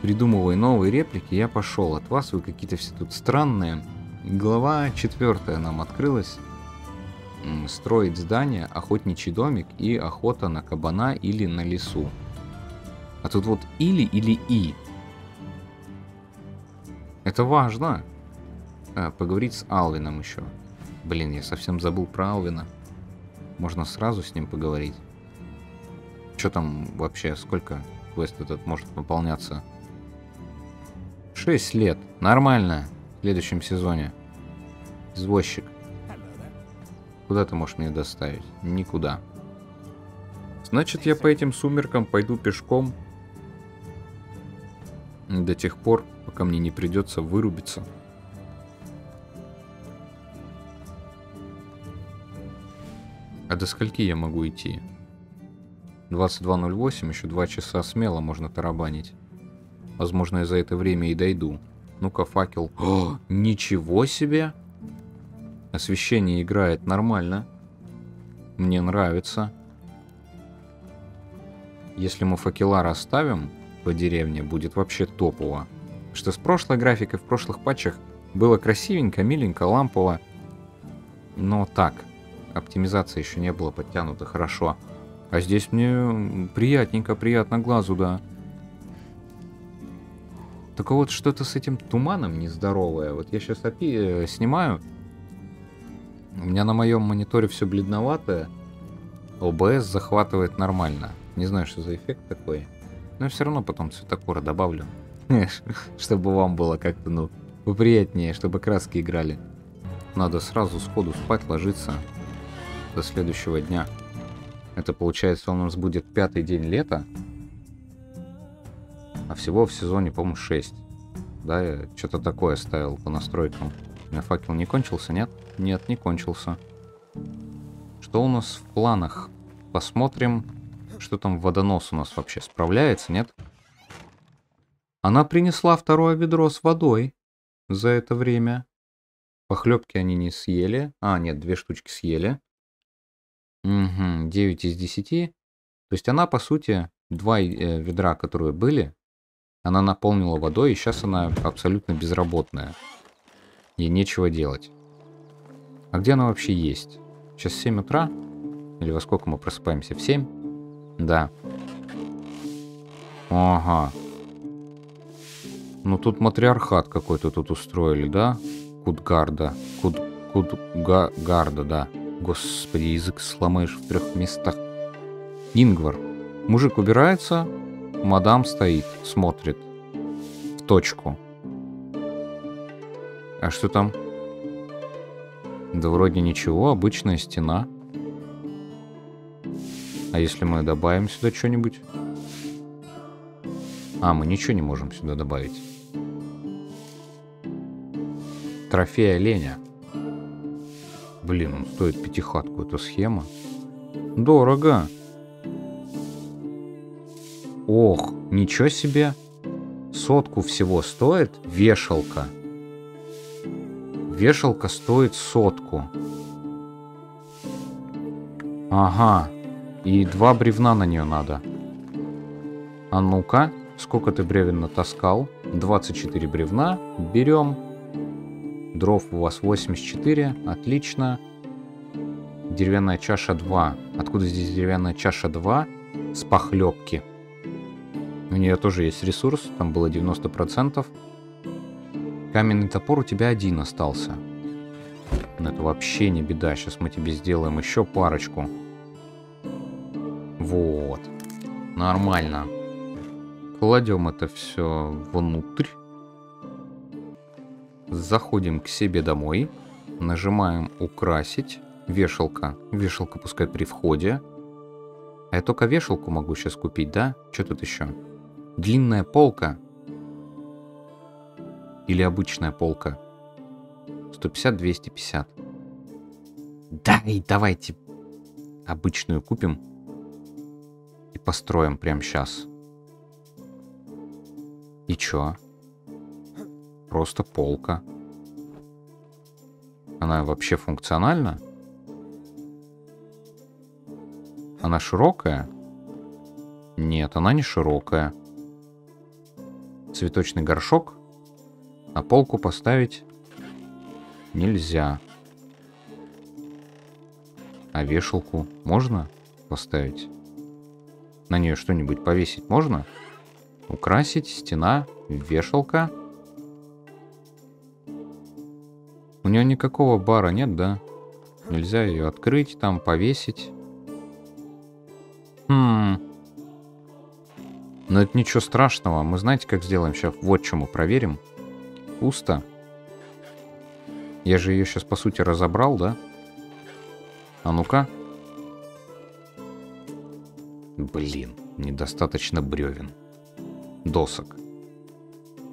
придумывай новые реплики, я пошел. От вас вы какие-то все тут странные. Глава четвертая нам открылась. Строить здание, охотничий домик и охота на кабана или на лесу. А тут вот или или и. Это важно. А, поговорить с Алвином еще. Блин, я совсем забыл про Алвина. Можно сразу с ним поговорить. Что там вообще, сколько квест этот может выполняться? 6 лет. Нормально. В следующем сезоне. Извозчик. Куда ты можешь меня доставить? Никуда. Значит, я по этим сумеркам пойду пешком до тех пор, пока мне не придется вырубиться. А до скольки я могу идти? 22.08, еще 2 часа смело можно тарабанить. Возможно, я за это время и дойду. Ну-ка, факел. О, ничего себе! Освещение играет нормально. Мне нравится. Если мы факела расставим по деревне, будет вообще топово. Что с прошлой графикой в прошлых патчах было красивенько, миленько, лампово. Но так, оптимизация еще не была подтянута хорошо. А здесь мне приятненько, приятно глазу, да. Только вот что-то с этим туманом нездоровое. Вот я сейчас API э, снимаю. У меня на моем мониторе все бледноватое. OBS захватывает нормально. Не знаю, что за эффект такой. Но все равно потом цветокора добавлю. Чтобы вам было как-то, ну, поприятнее, чтобы краски играли. Надо сразу сходу спать, ложиться до следующего дня. Это получается у нас будет пятый день лета. А всего в сезоне, по-моему, 6. Да, я что-то такое ставил по настройкам. У меня факел не кончился, нет? Нет, не кончился. Что у нас в планах? Посмотрим, что там водонос у нас вообще справляется, нет? Она принесла второе ведро с водой за это время. Похлебки они не съели. А, нет, две штучки съели. Угу, 9 из 10. То есть она, по сути, два э, ведра, которые были, она наполнила водой, и сейчас она абсолютно безработная. Ей нечего делать. А где она вообще есть? Сейчас 7 утра? Или во сколько мы просыпаемся? В 7? Да. Ага. Ну тут матриархат какой-то тут устроили, да? Кудгарда. Куд... Кудгарда, да. Господи, язык сломаешь в трех местах. Ингвар. Мужик убирается, мадам стоит, смотрит. В точку. А что там? Да вроде ничего, обычная стена. А если мы добавим сюда что-нибудь? А, мы ничего не можем сюда добавить. Трофей оленя. Блин, он стоит пятихатку, эта схема. Дорого. Ох, ничего себе. Сотку всего стоит вешалка. Вешалка стоит сотку. Ага. И два бревна на нее надо. А ну-ка, сколько ты бревен натаскал? 24 бревна. Берем. Дров у вас 84. Отлично. Деревянная чаша 2. Откуда здесь деревянная чаша 2? С похлебки. У нее тоже есть ресурс. Там было 90%. Каменный топор у тебя один остался. Но это вообще не беда. Сейчас мы тебе сделаем еще парочку. Вот. Нормально. Кладем это все внутрь. Заходим к себе домой. Нажимаем «Украсить». Вешалка. Вешалка пускай при входе. А я только вешалку могу сейчас купить, да? Что тут еще? Длинная полка. Или обычная полка. 150-250. Да, и давайте обычную купим и построим прямо сейчас. И чё? Просто полка. Она вообще функциональна? Она широкая? Нет, она не широкая. Цветочный горшок на полку поставить нельзя. А вешалку можно поставить? На нее что-нибудь повесить можно? Украсить, стена, вешалка. У нее никакого бара нет, да? Нельзя ее открыть, там повесить. Хм. Но это ничего страшного. Мы знаете, как сделаем сейчас? Вот мы проверим. Пусто. Я же ее сейчас, по сути, разобрал, да? А ну-ка. Блин, недостаточно бревен. Досок.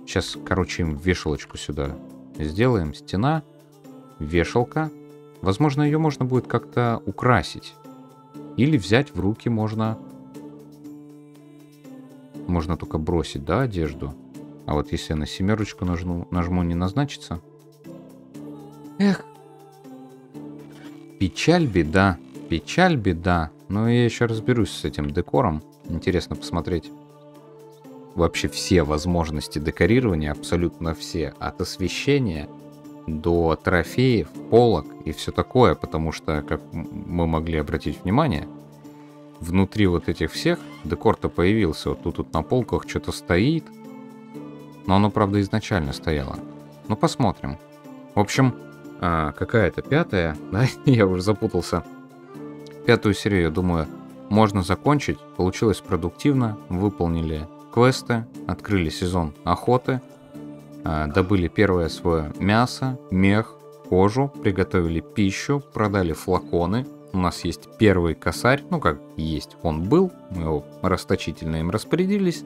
Сейчас, короче, им вешалочку сюда сделаем. Стена, вешалка. Возможно, ее можно будет как-то украсить. Или взять в руки можно... Можно только бросить, да, одежду? А вот если я на семерочку нажму, нажму не назначится. Эх. Печаль, беда. Печаль, беда. Но я еще разберусь с этим декором. Интересно посмотреть. Вообще все возможности декорирования, абсолютно все. От освещения до трофеев, полок и все такое. Потому что, как мы могли обратить внимание, внутри вот этих всех декор-то появился. Вот тут, тут на полках что-то стоит. Но оно, правда, изначально стояло. Ну, посмотрим. В общем, а, какая-то пятая, да, я уже запутался. Пятую серию, я думаю, можно закончить. Получилось продуктивно, выполнили квесты, открыли сезон охоты, добыли первое свое мясо, мех, кожу, приготовили пищу, продали флаконы. У нас есть первый косарь, ну как есть, он был, мы его расточительно им распорядились.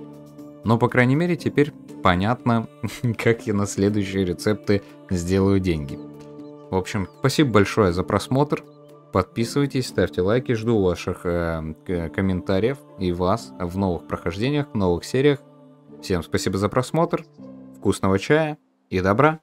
Но, по крайней мере, теперь понятно, как я на следующие рецепты сделаю деньги. В общем, спасибо большое за просмотр. Подписывайтесь, ставьте лайки, жду ваших э, комментариев и вас в новых прохождениях, в новых сериях. Всем спасибо за просмотр, вкусного чая и добра.